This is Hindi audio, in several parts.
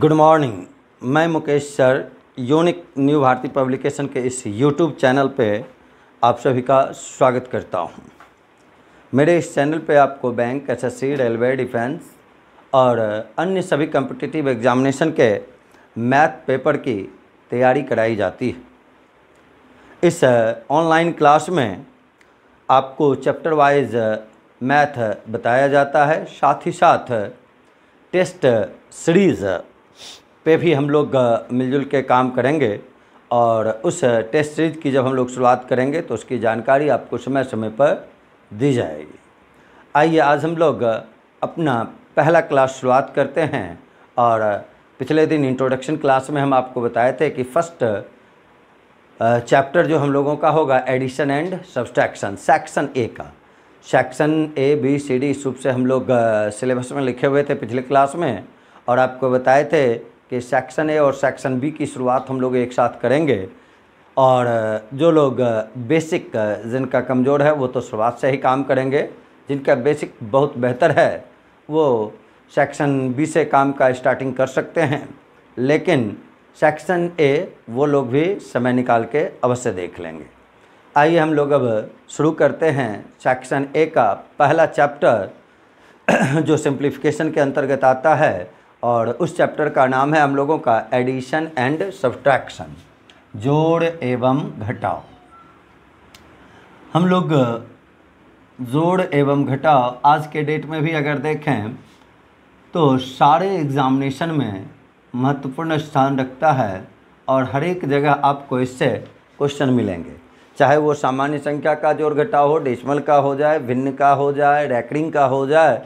गुड मॉर्निंग मैं Mukesh sir unique new Bharati publication के इस यूट्यूब चैनल पे आप सभी का स्वागत करता हूँ। मेरे इस चैनल पे आपको बैंक एसएससी रेलवे डिफेंस और अन्य सभी कम्पिटिटिव एग्जामिनेशन के मैथ पेपर की तैयारी कराई जाती है। इस ऑनलाइन क्लास में आपको चैप्टर वाइज मैथ बताया जाता है, साथ ही साथ टेस्ट सीरीज़ पे भी हम लोग मिलजुल के काम करेंगे और उस टेस्ट सीरीज़ की जब हम लोग शुरुआत करेंगे तो उसकी जानकारी आपको समय समय पर दी जाएगी। आइए आज हम लोग अपना पहला क्लास शुरुआत करते हैं और पिछले दिन इंट्रोडक्शन क्लास में हम आपको बताए थे कि फ़र्स्ट चैप्टर जो हम लोगों का होगा addition and subtraction section A का। Section A B C D soup से हम लोग सिलेबस में लिखे हुए थे पिछले क्लास में और आपको बताए थे कि सेक्शन ए और सेक्शन बी की शुरुआत हम लोग एक साथ करेंगे। और जो लोग बेसिक जिनका कमज़ोर है, वो तो शुरुआत से ही काम करेंगे। जिनका बेसिक बहुत बेहतर है, वो सेक्शन बी से काम का स्टार्टिंग कर सकते हैं। लेकिन सेक्शन ए वो लोग भी समय निकाल के अवश्य देख लेंगे। आइए हम लोग अब शुरू करते हैं सेक्शन ए का पहला चैप्टर जो सिंप्लीफिकेशन के अंतर्गत आता है। और उस चैप्टर का नाम है हम लोगों का एडिशन एंड सब्ट्रैक्शन जोड़ एवं घटाव। हम लोग, जोड़ एवं घटाव आज के डेट में भी अगर देखें तो सारे एग्ज़ामिनेशन में महत्वपूर्ण स्थान रखता है और हर एक जगह आपको इससे क्वेश्चन मिलेंगे। चाहे वो सामान्य संख्या का जोड़ घटाव हो डेसिमल का हो जाए, भिन्न का हो जाए रैकरिंग का हो जाए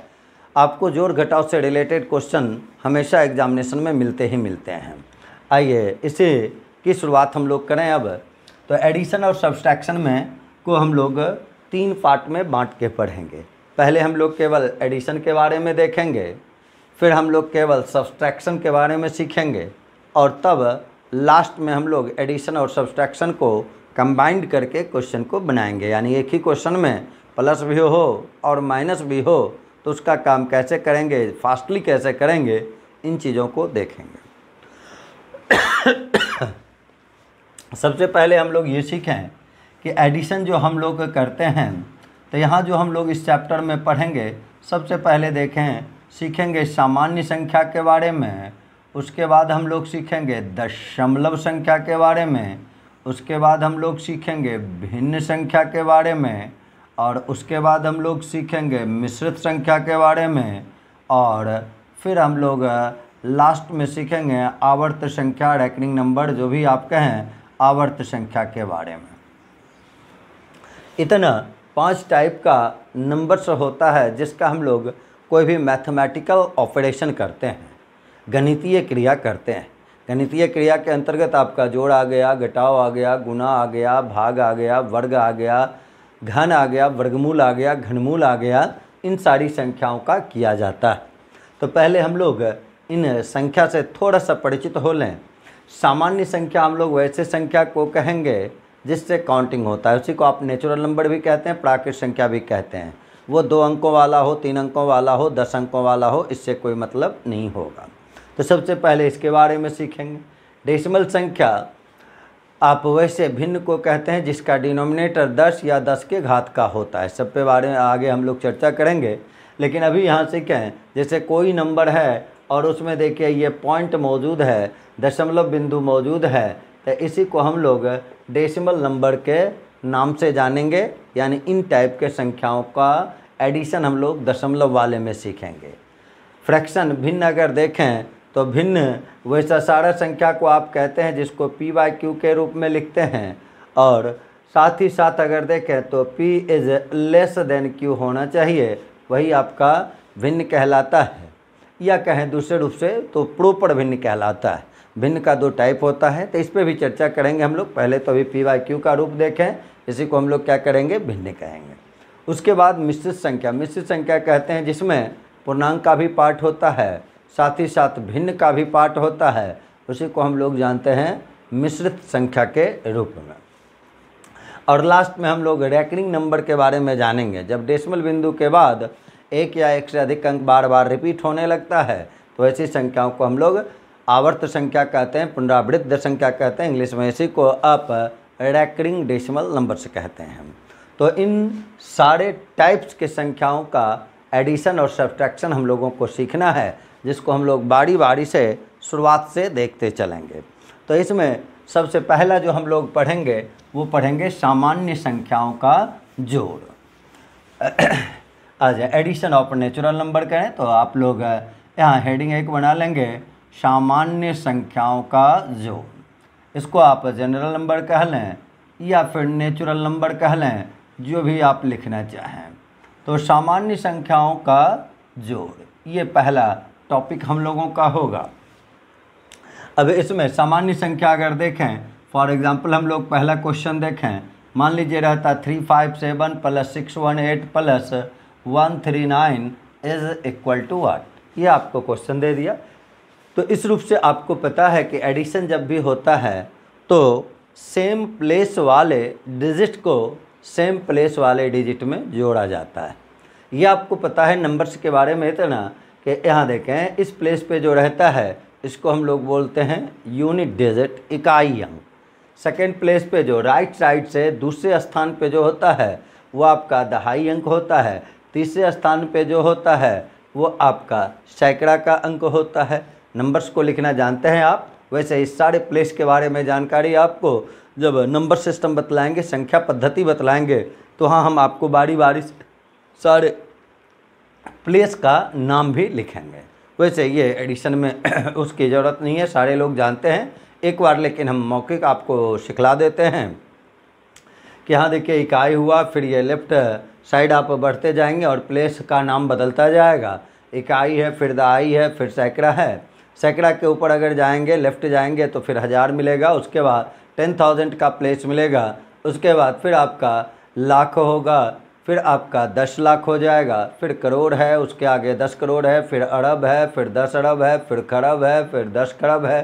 आपको जोड़ घटाव से रिलेटेड क्वेश्चन हमेशा एग्जामिनेशन में मिलते ही मिलते हैं। आइए, इसे की शुरुआत हम लोग करें अब। तो एडिशन और सब्सट्रैक्शन में को हम लोग तीन पार्ट में बांट के पढ़ेंगे। पहले हम लोग केवल एडिशन के बारे में देखेंगे, फिर हम लोग केवल सब्सट्रैक्शन के बारे में सीखेंगे, और तब लास्ट में हम लोग एडिशन और सब्सट्रैक्शन को कंबाइंड करके क्वेश्चन को बनाएँगे। यानी एक ही क्वेश्चन में प्लस भी हो और माइनस भी हो तो उसका काम कैसे करेंगे, फास्टली कैसे करेंगे, इन चीज़ों को देखेंगे। सबसे पहले हम लोग ये सीखें कि एडिशन जो हम लोग करते हैं तो यहाँ जो हम लोग इस चैप्टर में पढ़ेंगे, सबसे पहले देखें, सीखेंगे सामान्य संख्या के बारे में, उसके बाद हम लोग सीखेंगे दशमलव संख्या के बारे में, उसके बाद हम लोग सीखेंगे भिन्न संख्या के बारे में और उसके बाद हम लोग सीखेंगे मिश्रित संख्या के बारे में और फिर हम लोग लास्ट में सीखेंगे आवर्त संख्या रैकनिंग नंबर जो भी आप कहें, आवर्त संख्या के बारे में। इतना पाँच टाइप का नंबर्स होता है जिसका हम लोग कोई भी मैथमेटिकल ऑपरेशन करते हैं, गणितीय क्रिया करते हैं। गणितीय क्रिया के अंतर्गत आपका जोड़ आ गया, घटाव आ गया गुना आ गया, भाग आ गया, वर्ग आ गया घन आ गया, वर्गमूल आ गया, घनमूल आ गया, इन सारी संख्याओं का किया जाता है। तो पहले हम लोग इन संख्या से थोड़ा सा परिचित हो लें। सामान्य संख्या हम लोग वैसे संख्या को कहेंगे जिससे काउंटिंग होता है। उसी को आप नेचुरल नंबर भी कहते हैं प्राकृत संख्या भी कहते हैं। वो दो अंकों वाला हो, तीन अंकों वाला हो, दस अंकों वाला हो, इससे कोई मतलब नहीं होगा। तो सबसे पहले इसके बारे में सीखेंगे। डेसिमल संख्या आप वैसे भिन्न को कहते हैं जिसका डिनोमिनेटर दस या दस के घात का होता है। सब पे बारे में आगे हम लोग चर्चा करेंगे, लेकिन अभी यहाँ से सीखें जैसे कोई नंबर है और उसमें देखिए ये पॉइंट मौजूद है, दशमलव बिंदु मौजूद है तो इसी को हम लोग डेसिमल नंबर के नाम से जानेंगे, यानी इन टाइप के संख्याओं का एडिशन हम लोग दशमलव वाले में सीखेंगे। फ्रैक्शन भिन्न अगर देखें तो भिन्न, वैसा सारा संख्या को आप कहते हैं जिसको पी वाई क्यू के रूप में लिखते हैं। और साथ ही साथ अगर देखें तो P is less than Q होना चाहिए, वही आपका भिन्न कहलाता है। या कहें दूसरे रूप से तो प्रोपर भिन्न कहलाता है। भिन्न का दो टाइप होता है तो इस पर भी चर्चा करेंगे हम लोग। पहले तो अभी पी वाई क्यू का रूप देखें, इसी को हम लोग क्या करेंगे? भिन्न कहेंगे। उसके बाद मिश्रित संख्या। मिश्रित संख्या कहते हैं जिसमें पूर्णांक का भी पार्ट होता है। साथ ही साथ भिन्न का भी पाठ होता है, उसी को हम लोग जानते हैं मिश्रित संख्या के रूप में। और लास्ट में हम लोग रैकरिंग नंबर के बारे में जानेंगे। जब डेसिमल बिंदु के बाद एक या एक से अधिक अंक बार बार रिपीट होने लगता है तो ऐसी संख्याओं को हम लोग आवर्त संख्या कहते हैं, पुनरावृत्त संख्या कहते हैं, इंग्लिश में इसी को आप रैकरिंग डेसिमल नंबर से कहते हैं। तो इन सारे टाइप्स के संख्याओं का एडिशन और सब्ट्रैक्शन हम लोगों को सीखना है। जिसको हम लोग बारी बारी से शुरुआत से देखते चलेंगे। तो इसमें सबसे पहला जो हम लोग पढ़ेंगे, वो पढ़ेंगे सामान्य संख्याओं का जोड़। आज एडिशन ऑफ़ नेचुरल नंबर करें तो आप लोग यहाँ हेडिंग एक बना लेंगे, सामान्य संख्याओं का जोड़। इसको आप जनरल नंबर कह लें, या फिर नेचुरल नंबर कह लें, जो भी आप लिखना चाहें। तो सामान्य संख्याओं का जोड़, ये पहला टॉपिक हम लोगों का होगा। अब इसमें सामान्य संख्या अगर देखें फॉर एग्जांपल हम लोग पहला क्वेश्चन देखें। मान लीजिए रहता three five seven plus six one eight plus one three nine is equal to what ये आपको क्वेश्चन दे दिया। तो इस रूप से आपको पता है कि एडिशन जब भी होता है तो सेम प्लेस वाले डिजिट को सेम प्लेस वाले डिजिट में जोड़ा जाता है। ये आपको पता है नंबर्स के बारे में इतना कि यहाँ देखें, इस प्लेस पे जो रहता है, इसको हम लोग बोलते हैं यूनिट डिजिट इकाई अंक सेकेंड प्लेस पे जो राइट साइड से दूसरे स्थान पे जो होता है, वो आपका दहाई अंक होता है। तीसरे स्थान पे जो होता है, वो आपका सैकड़ा का अंक होता है। नंबर्स को लिखना जानते हैं आप? वैसे इस सारे प्लेस के बारे में जानकारी आपको जब नंबर सिस्टम बतलाएँगे, संख्या पद्धति बतलाएँगे तो हाँ हम आपको बारी बारी सारे प्लेस का नाम भी लिखेंगे। वैसे ये एडिशन में उसकी ज़रूरत नहीं है, सारे लोग जानते हैं। एक बार लेकिन हम मौखिक आपको सिखला देते हैं कि हाँ देखिए इकाई हुआ, फिर ये लेफ़्ट साइड आप बढ़ते जाएँगे और प्लेस का नाम बदलता जाएगा। इकाई है, फिर दाई है, फिर सैकड़ा है। सैकड़ा के ऊपर अगर जाएँगे, लेफ़्ट जाएँगे तो फिर हज़ार मिलेगा, उसके बाद टेन थाउज़ेंड का प्लेस मिलेगा। उसके बाद फिर आपका लाख होगा फिर आपका दस लाख हो जाएगा। फिर करोड़ है, उसके आगे दस करोड़ है, फिर अरब है, फिर दस अरब है, फिर खरब है, फिर दस खरब है।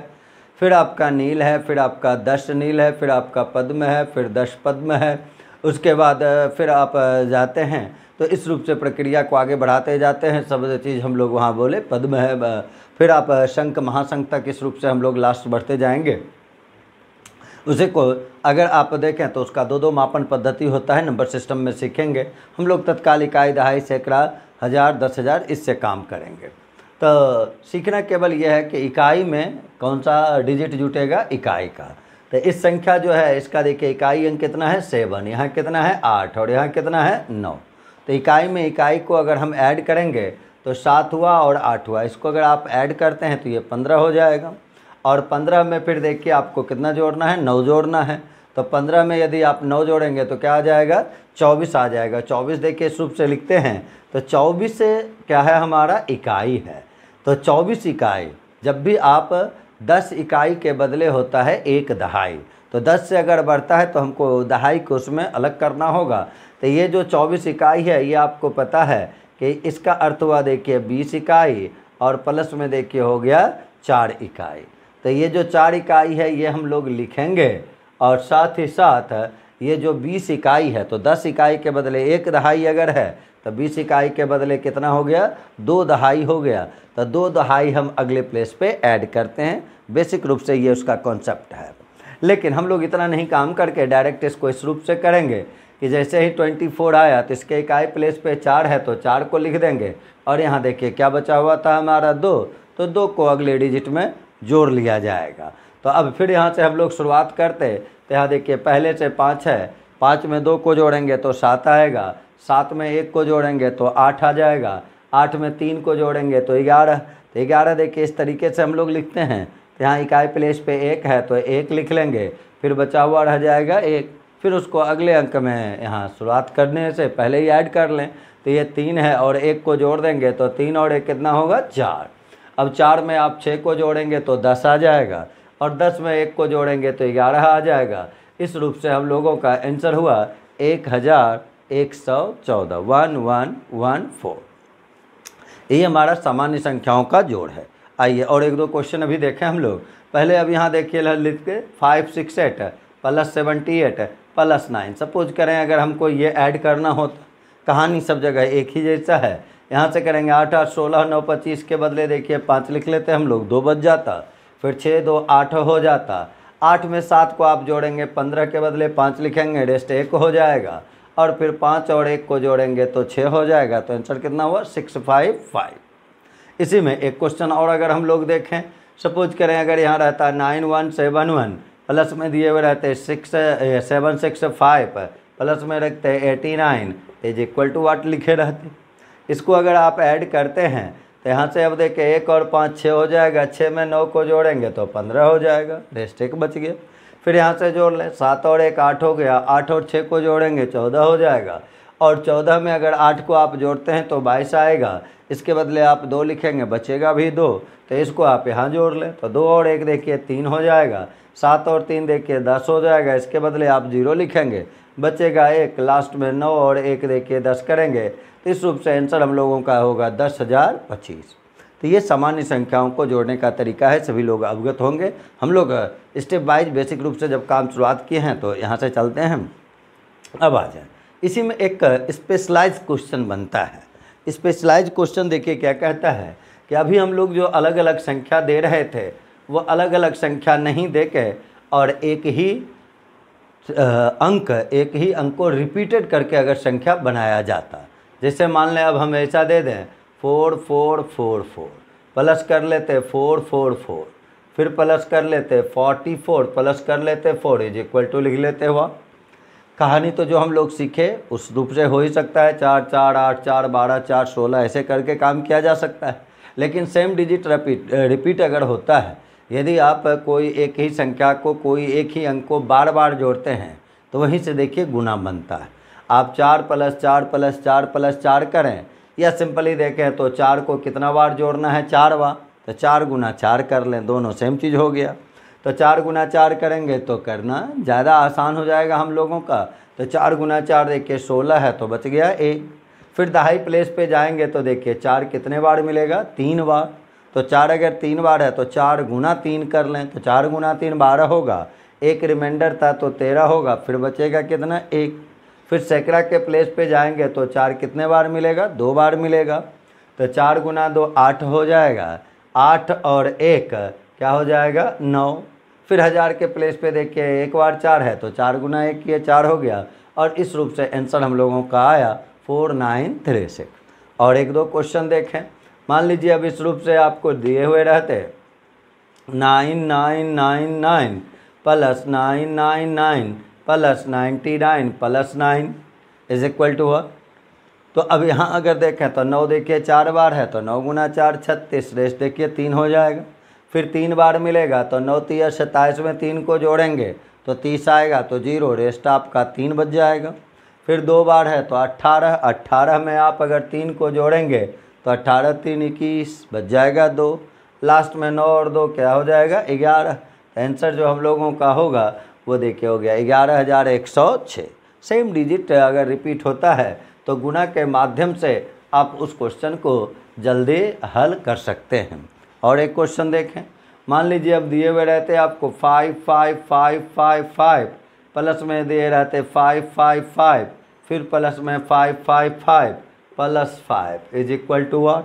फिर आपका नील है, फिर आपका दस नील है, फिर आपका पद्म है, फिर दस पद्म है। उसके बाद फिर आप जाते हैं। तो इस रूप से प्रक्रिया को आगे बढ़ाते जाते हैं। सब चीज़ हम लोग वहाँ बोले, पद्म है फिर आप शंख, महाशंख तक इस रूप से हम लोग लास्ट बढ़ते जाएँगे। उसे को, अगर आप देखें तो उसका दो दो मापन पद्धति होता है, नंबर सिस्टम में सीखेंगे। हम लोग तत्काल इकाई दहाई सैकड़ा हज़ार, दस हज़ार, इससे काम करेंगे। तो सीखना केवल यह है कि इकाई में कौन सा डिजिट जुटेगा? इकाई का। तो इस संख्या जो है, इसका देखिए, इकाई अंक कितना है? सेवन। यहाँ कितना है? आठ। और यहाँ कितना है? नौ। तो इकाई में इकाई को अगर हम ऐड करेंगे तो सात हुआ और आठ हुआ। इसको अगर आप ऐड करते हैं तो ये पंद्रह हो जाएगा। और पंद्रह में फिर देखिए आपको कितना जोड़ना है? नौ जोड़ना है। तो पंद्रह में यदि आप नौ जोड़ेंगे तो क्या आ जाएगा? चौबीस आ जाएगा। चौबीस देखिए शुभ से लिखते हैं। तो चौबीस से क्या है? हमारा इकाई है। तो चौबीस इकाई, जब भी आप दस इकाई के बदले होता है एक दहाई तो दस से अगर बढ़ता है तो हमको दहाई को उसमें अलग करना होगा। तो ये जो चौबीस इकाई है, ये आपको पता है कि इसका अर्थ हुआ देखिए बीस इकाई और प्लस में देखिए हो गया चार इकाई। तो ये जो चार इकाई है, ये हम लोग लिखेंगे और साथ ही साथ ये जो बीस इकाई है तो दस इकाई के बदले एक दहाई अगर है तो बीस इकाई के बदले कितना हो गया? दो दहाई हो गया। तो दो दहाई हम अगले प्लेस पे ऐड करते हैं। बेसिक रूप से ये उसका कॉन्सेप्ट है। लेकिन हम लोग इतना नहीं काम करके डायरेक्ट इसको इस रूप से करेंगे कि जैसे ही ट्वेंटी फोर आया तो इसके इकाई प्लेस पे चार है तो चार को लिख देंगे। और यहाँ देखिए क्या बचा हुआ था हमारा दो। तो दो को अगले डिजिट में जोड़ लिया जाएगा। तो अब फिर यहाँ से हम लोग शुरुआत करते तो यहाँ देखिए, पहले से पाँच है। पाँच में दो को जोड़ेंगे तो सात आएगा। सात में एक को जोड़ेंगे तो आठ आ जाएगा। आठ में तीन को जोड़ेंगे तो ग्यारह। तो ग्यारह देखिए, इस तरीके से हम लोग लिखते हैं। तो यहाँ इकाई प्लेस पे एक है तो एक लिख लेंगे। फिर बचा हुआ रह जाएगा एक। फिर उसको अगले अंक में यहाँ शुरुआत करने से पहले ही ऐड कर लें। तो ये तीन है और एक को जोड़ देंगे तो तीन और एक कितना होगा? चार। अब चार में आप छः को जोड़ेंगे तो दस आ जाएगा और दस में एक को जोड़ेंगे तो ग्यारह आ जाएगा। इस रूप से हम लोगों का आंसर हुआ एक हज़ार एक सौ चौदह। One one one, four. ये हमारा सामान्य संख्याओं का जोड़ है। आइए और एक दो क्वेश्चन अभी देखें हम लोग। पहले अब यहाँ देखिए लिख के five six eight plus seventy eight plus nine suppose करें अगर हमको ये ऐड करना हो तो। कहानी सब जगह एक ही जैसा है। यहाँ से करेंगे आठ आठ, सोलह, नौ, पच्चीस के बदले देखिए, पाँच लिख लेते हम लोग, दो बज जाता, फिर छः दो, आठ हो जाता। आठ में सात को आप जोड़ेंगे, पंद्रह के बदले पाँच लिखेंगे रेस्ट एक हो जाएगा। और फिर पाँच और एक को जोड़ेंगे तो छः हो जाएगा तो आंसर कितना हुआ? सिक्स फाइव फाइव इसी में एक क्वेश्चन और अगर हम लोग देखें सपोज़ करें अगर यहाँ रहता है nine one seven one plus में दिए हुए रहते six seven six five plus में रखते eighty nine is equal to what लिखे रहते इसको अगर आप ऐड करते हैं तो यहाँ से अब देखें एक और पाँच छः हो जाएगा, छः में नौ को जोड़ेंगे तो पंद्रह हो जाएगा, रेस्ट एक बच गया। फिर यहाँ से जोड़ लें, सात और एक आठ हो गया, आठ और छः को जोड़ेंगे, चौदह हो जाएगा। और चौदह में अगर आठ को आप जोड़ते हैं तो बाईस आएगा। इसके बदले आप दो लिखेंगे, बचेगा भी दो तो इसको आप यहाँ जोड़ लें तो दो और एक देखिए, तीन हो जाएगा। सात और तीन देखिए, दस हो जाएगा। इसके बदले आप ज़ीरो लिखेंगे। बचेगा एक लास्ट में नौ और एक देखिए, दस करेंगे। तो इस रूप से आंसर हम लोगों का होगा दस हज़ार पच्चीस। तो ये सामान्य संख्याओं को जोड़ने का तरीका है। सभी लोग अवगत होंगे। हम लोग स्टेप वाइज बेसिक रूप से जब काम शुरुआत किए हैं तो यहाँ से चलते हैं अब आ जाए। इसी में एक स्पेशलाइज क्वेश्चन बनता है। स्पेशलाइज क्वेश्चन देखिए क्या कहता है कि अभी हम लोग जो अलग अलग संख्या दे रहे थे वो अलग अलग संख्या नहीं दे के और एक ही अंक, एक ही अंक को रिपीटेड करके अगर संख्या बनाया जाता। जैसे मान लें, अब हम ऐसा दे दें four four four four plus कर लेते फोर फोर फोर फिर प्लस कर लेते फोर्टी फोर प्लस कर लेते फोर इज़ इक्वल टू लिख लेते हुआ। कहानी तो जो हम लोग सीखे, उस रूप से हो ही सकता है। चार चार, आठ, चार, बारह, चार, सोलह, ऐसे करके काम किया जा सकता है। लेकिन सेम डिजिट रिपीट रिपीट अगर होता है यदि आप कोई एक ही संख्या को, कोई एक ही अंक को बार बार जोड़ते हैं तो वहीं से देखिए गुना बनता है। आप चार प्लस चार प्लस चार प्लस चार करें, या सिंपली देखें तो चार को कितना बार जोड़ना है? चार बार। तो चार गुना चार कर लें, दोनों सेम चीज़ हो गया। तो चार गुना चार करेंगे तो करना ज़्यादा आसान हो जाएगा हम लोगों का। तो चार गुना चार देखिए सोलह है तो बच गया एक। फिर दहाई प्लेस पे जाएँगे तो देखिए चार कितने बार मिलेगा? तीन बार। तो चार अगर तीन बार है तो चार गुना तीन कर लें तो चार गुना तीन बारह होगा। एक रिमाइंडर था तो तेरह होगा, फिर बचेगा कितना? एक। फिर सैकड़ा के प्लेस पे जाएँगे तो चार कितने बार मिलेगा? दो बार मिलेगा। तो चार गुना दो, आठ हो जाएगा। आठ और एक, क्या हो जाएगा? नौ। फिर हज़ार के प्लेस पे देखिए, एक बार चार है तो चार गुना एक, ये चार हो गया। और इस रूप से आंसर हम लोगों का आया फोर नाइन थ्री सिक्स और एक दो क्वेश्चन देखें। मान लीजिए अब इस रूप से आपको दिए हुए रहते nine nine nine nine, plus nine nine nine, plus ninety nine, plus nine, is equal to one. तो अब यहाँ अगर देखें तो नौ देखिए, चार बार है तो नौ गुना चार, छत्तीस रेस्ट देखिए, तीन हो जाएगा। फिर तीन बार मिलेगा तो नौ, तीस सत्ताईस में तीन को जोड़ेंगे तो तीस आएगा तो ज़ीरो, रेस्ट आपका तीन बच जाएगा। फिर दो बार है तो अट्ठारह अट्ठारह में आप अगर तीन को जोड़ेंगे तो अट्ठारह तीन इक्कीस बच जाएगा दो। लास्ट में नौ और दो क्या हो जाएगा? ग्यारह। आंसर जो हम लोगों का होगा, वो देखिए हो गया। ग्यारह हज़ार एक सौ छः सेम डिजिट अगर रिपीट होता है तो गुना के माध्यम से आप उस क्वेश्चन को जल्दी हल कर सकते हैं। और एक क्वेश्चन देखें। मान लीजिए अब दिए हुए रहते आपको five five five five five plus में दिए रहते फाइव फाइव फाइव फिर प्लस में five five five plus five is equal to what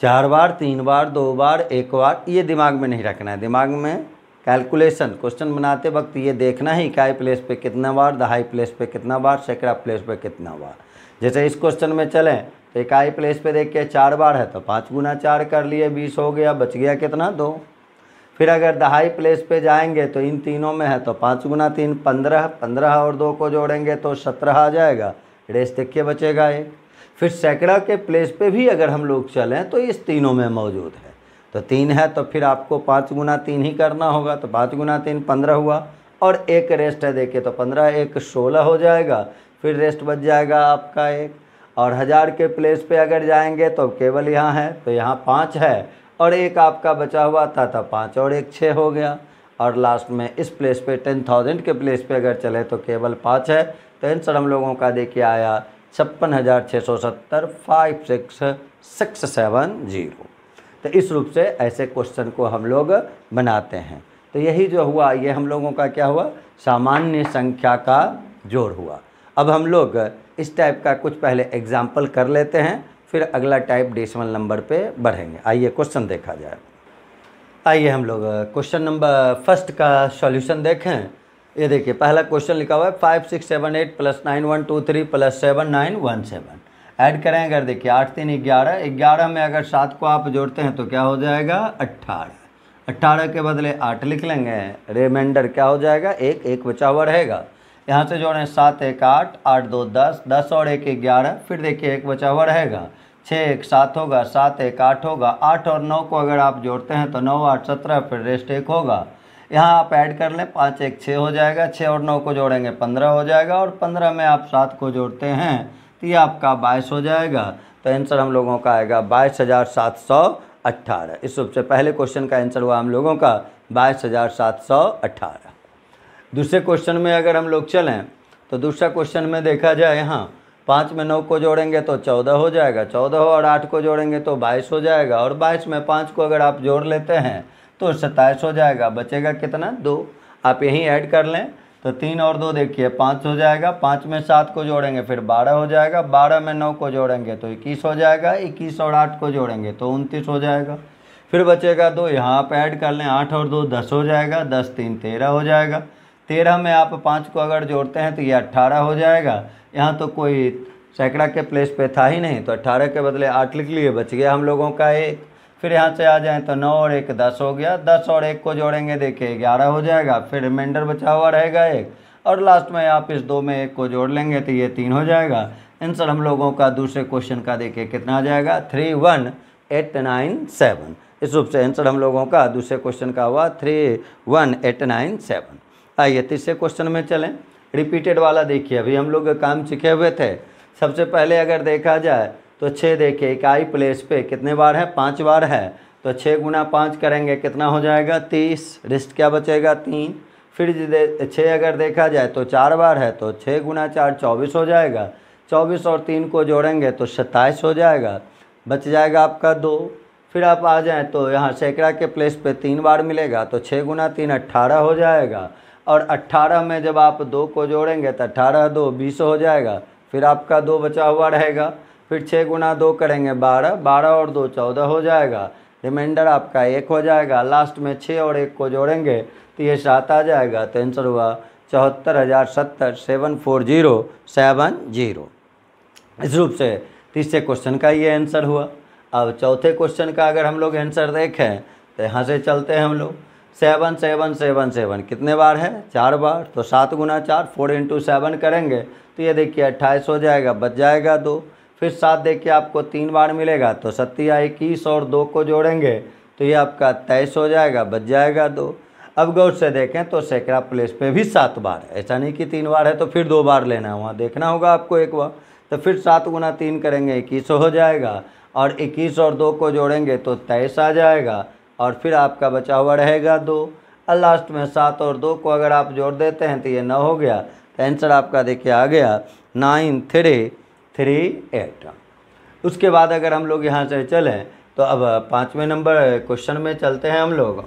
चार बार, तीन बार, दो बार, एक बार, ये दिमाग में नहीं रखना है। दिमाग में कैलकुलेशन क्वेश्चन बनाते वक्त ये देखना ही इकाई प्लेस पे कितना बार दहाई प्लेस पे कितना बार सैकड़ा प्लेस पे कितना बार। जैसे इस क्वेश्चन में चलें तो इकाई प्लेस पे देख के चार बार है तो पाँच गुना चार कर लिए, बीस हो गया, बच गया कितना? दो। फिर अगर दहाई प्लेस पे जाएँगे तो इन तीनों में है तो पाँच गुना तीन, पंद्रह पंद्रह और दो को जोड़ेंगे तो सत्रह आ जाएगा। रेस देख के बचेगा? एक। फिर सैकड़ा के प्लेस पे भी अगर हम लोग चलें तो इस तीनों में मौजूद है। तो तीन है तो फिर आपको पाँच गुना तीन ही करना होगा तो पाँच गुना तीन पंद्रह हुआ, और एक रेस्ट है, देखिए तो पंद्रह, एक सोलह हो जाएगा, फिर रेस्ट बच जाएगा आपका एक। और हज़ार के प्लेस पे अगर जाएँगे तो केवल यहाँ है तो यहाँ पाँच है, और एक आपका बचा हुआ था तो पाँच और एक छः हो गया। और लास्ट में इस प्लेस पे टेन थाउज़ेंड के प्लेस पे अगर चले तो केवल पाँच है। तो आंसर हम लोगों का, देखिए, आया छप्पन हज़ार छः सौ सत्तर five six six seven zero तो इस रूप से ऐसे क्वेश्चन को हम लोग बनाते हैं। तो यही जो हुआ, ये हम लोगों का क्या हुआ? सामान्य संख्या का जोड़ हुआ। अब हम लोग इस टाइप का कुछ पहले एग्ज़ाम्पल कर लेते हैं, फिर अगला टाइप डेसिमल नंबर पे बढ़ेंगे। आइए क्वेश्चन देखा जाए। आइए हम लोग क्वेश्चन नंबर फ़र्स्ट का सॉल्यूशन देखें। ये देखिए, पहला क्वेश्चन लिखा हुआ है five six seven eight plus nine one two three plus seven nine one seven add करें अगर देखिए, आठ, तीन, ग्यारह। ग्यारह में अगर सात को आप जोड़ते हैं तो क्या हो जाएगा? अट्ठारह। अट्ठारह के बदले आठ लिख लेंगे। रिमाइंडर क्या हो जाएगा? एक एक बचा हुआ रहेगा। यहाँ से जोड़ें, सात, एक, आठ आठ, दो, दस दस और एक ग्यारह। फिर देखिए, एक बचा हुआ रहेगा। छः एक, सात होगा, सात, एक, आठ होगा। आठ और नौ को अगर आप जोड़ते हैं तो नौ, आठ, सत्रह, फिर रेस्ट एक होगा। यहाँ आप ऐड कर लें, पाँच एक छः हो जाएगा, छः और नौ को जोड़ेंगे, पंद्रह हो जाएगा और पंद्रह में आप सात को जोड़ते हैं तो ये आपका बाईस हो जाएगा। तो आंसर हम लोगों का आएगा बाईस हज़ार सात सौ अट्ठारह। इस सबसे पहले क्वेश्चन का आंसर हुआ हम लोगों का बाईस हज़ार सात सौ अट्ठारह। दूसरे क्वेश्चन में अगर हम लोग चलें तो दूसरा क्वेश्चन में देखा जाए यहाँ, पाँच में नौ को जोड़ेंगे तो चौदह हो जाएगा, चौदह और आठ को जोड़ेंगे तो बाईस हो जाएगा, और बाईस में पाँच को अगर आप जोड़ लेते हैं तो सत्ताईस हो जाएगा, बचेगा कितना? दो। आप यहीं ऐड कर लें तो तीन और दो देखिए, पाँच हो जाएगा, पाँच में सात को जोड़ेंगे, फिर बारह हो जाएगा, बारह में नौ को जोड़ेंगे तो इक्कीस हो जाएगा, इक्कीस और आठ को जोड़ेंगे तो उनतीस हो जाएगा। फिर बचेगा दो, यहाँ आप ऐड कर लें, आठ और दो, दस हो जाएगा, दस, तीन, तेरह हो जाएगा। तेरह में आप पाँच को अगर जोड़ते हैं तो ये अट्ठारह हो जाएगा। यहाँ तो कोई सैकड़ा के प्लेस पे था ही नहीं तो अट्ठारह के बदले आठ लिख लिए, बच गया हम लोगों का एक। फिर यहाँ से आ जाएँ तो नौ और एक दस हो गया। दस और एक को जोड़ेंगे, देखिए ग्यारह हो जाएगा, फिर रिमाइंडर बचा हुआ रहेगा एक। और लास्ट में आप इस दो में एक को जोड़ लेंगे तो ये तीन हो जाएगा। आंसर हम लोगों का दूसरे क्वेश्चन का, देखिए, कितना आ जाएगा? Three one eight nine seven इस रूप से आंसर हम लोगों का दूसरे क्वेश्चन का हुआ। Three one eight nine seven आइए तीसरे क्वेश्चन में चलें। रिपीटेड वाला देखिए, अभी हम लोग काम सीखे हुए थे। सबसे पहले अगर देखा जाए तो छः देखिए, इकाई प्लेस पे कितने बार है? पाँच बार है। तो छः गुना पाँच करेंगे, कितना हो जाएगा? तीस। रिस्ट क्या बचेगा? तीन। फिर छः अगर देखा जाए तो चार बार है तो छः गुना चार चौबीस हो जाएगा। चौबीस और तीन को जोड़ेंगे तो सत्ताईस हो जाएगा। बच जाएगा आपका दो। फिर आप आ जाएँ तो यहाँ सैकड़ा के प्लेस पे तीन बार मिलेगा तो छः गुना तीन अट्ठारह हो जाएगा। और 18 में जब आप दो को जोड़ेंगे तो अट्ठारह दो, बीस हो जाएगा। फिर आपका दो बचा हुआ रहेगा। फिर छः गुना दो करेंगे बारह बारह और दो चौदह हो जाएगा। रिमाइंडर आपका एक हो जाएगा। लास्ट में छः और एक को जोड़ेंगे तो ये सात आ जाएगा। तो आंसर हुआ चौहत्तर हज़ार सत्तर seven four zero seven zero इस रूप से तीसरे क्वेश्चन का ये आंसर हुआ। अब चौथे क्वेश्चन का अगर हम लोग आंसर देखें तो यहाँ से चलते हैं हम लोग। सेवन सेवन सेवन सेवन कितने बार है? चार बार। तो सात गुना चार फोर इंटू सेवन करेंगे। तो ये देखिए अट्ठाईस हो जाएगा, बच जाएगा दो। फिर सात देखिए आपको तीन बार मिलेगा तो सत्तिया इक्कीस और दो को जोड़ेंगे तो ये आपका तेईस हो जाएगा, बच जाएगा दो। अब गौर से देखें तो सैकड़ा प्लेस पे भी सात बार ऐसा नहीं कि तीन बार है तो फिर दो बार लेना है, वहाँ देखना होगा आपको एक बार। तो फिर सात गुना तीन करेंगे, इक्कीस हो जाएगा, और इक्कीस और दो को जोड़ेंगे तो तेईस आ जाएगा, और फिर आपका बचा हुआ रहेगा दो। और लास्ट में सात और दो को अगर आप जोड़ देते हैं तो ये नौ हो गया। तो आंसर आपका देखिए आ गया। नाइन थ्री थ्री एट उसके बाद अगर हम लोग यहाँ से चलें तो अब पाँचवें नंबर क्वेश्चन में चलते हैं हम लोग।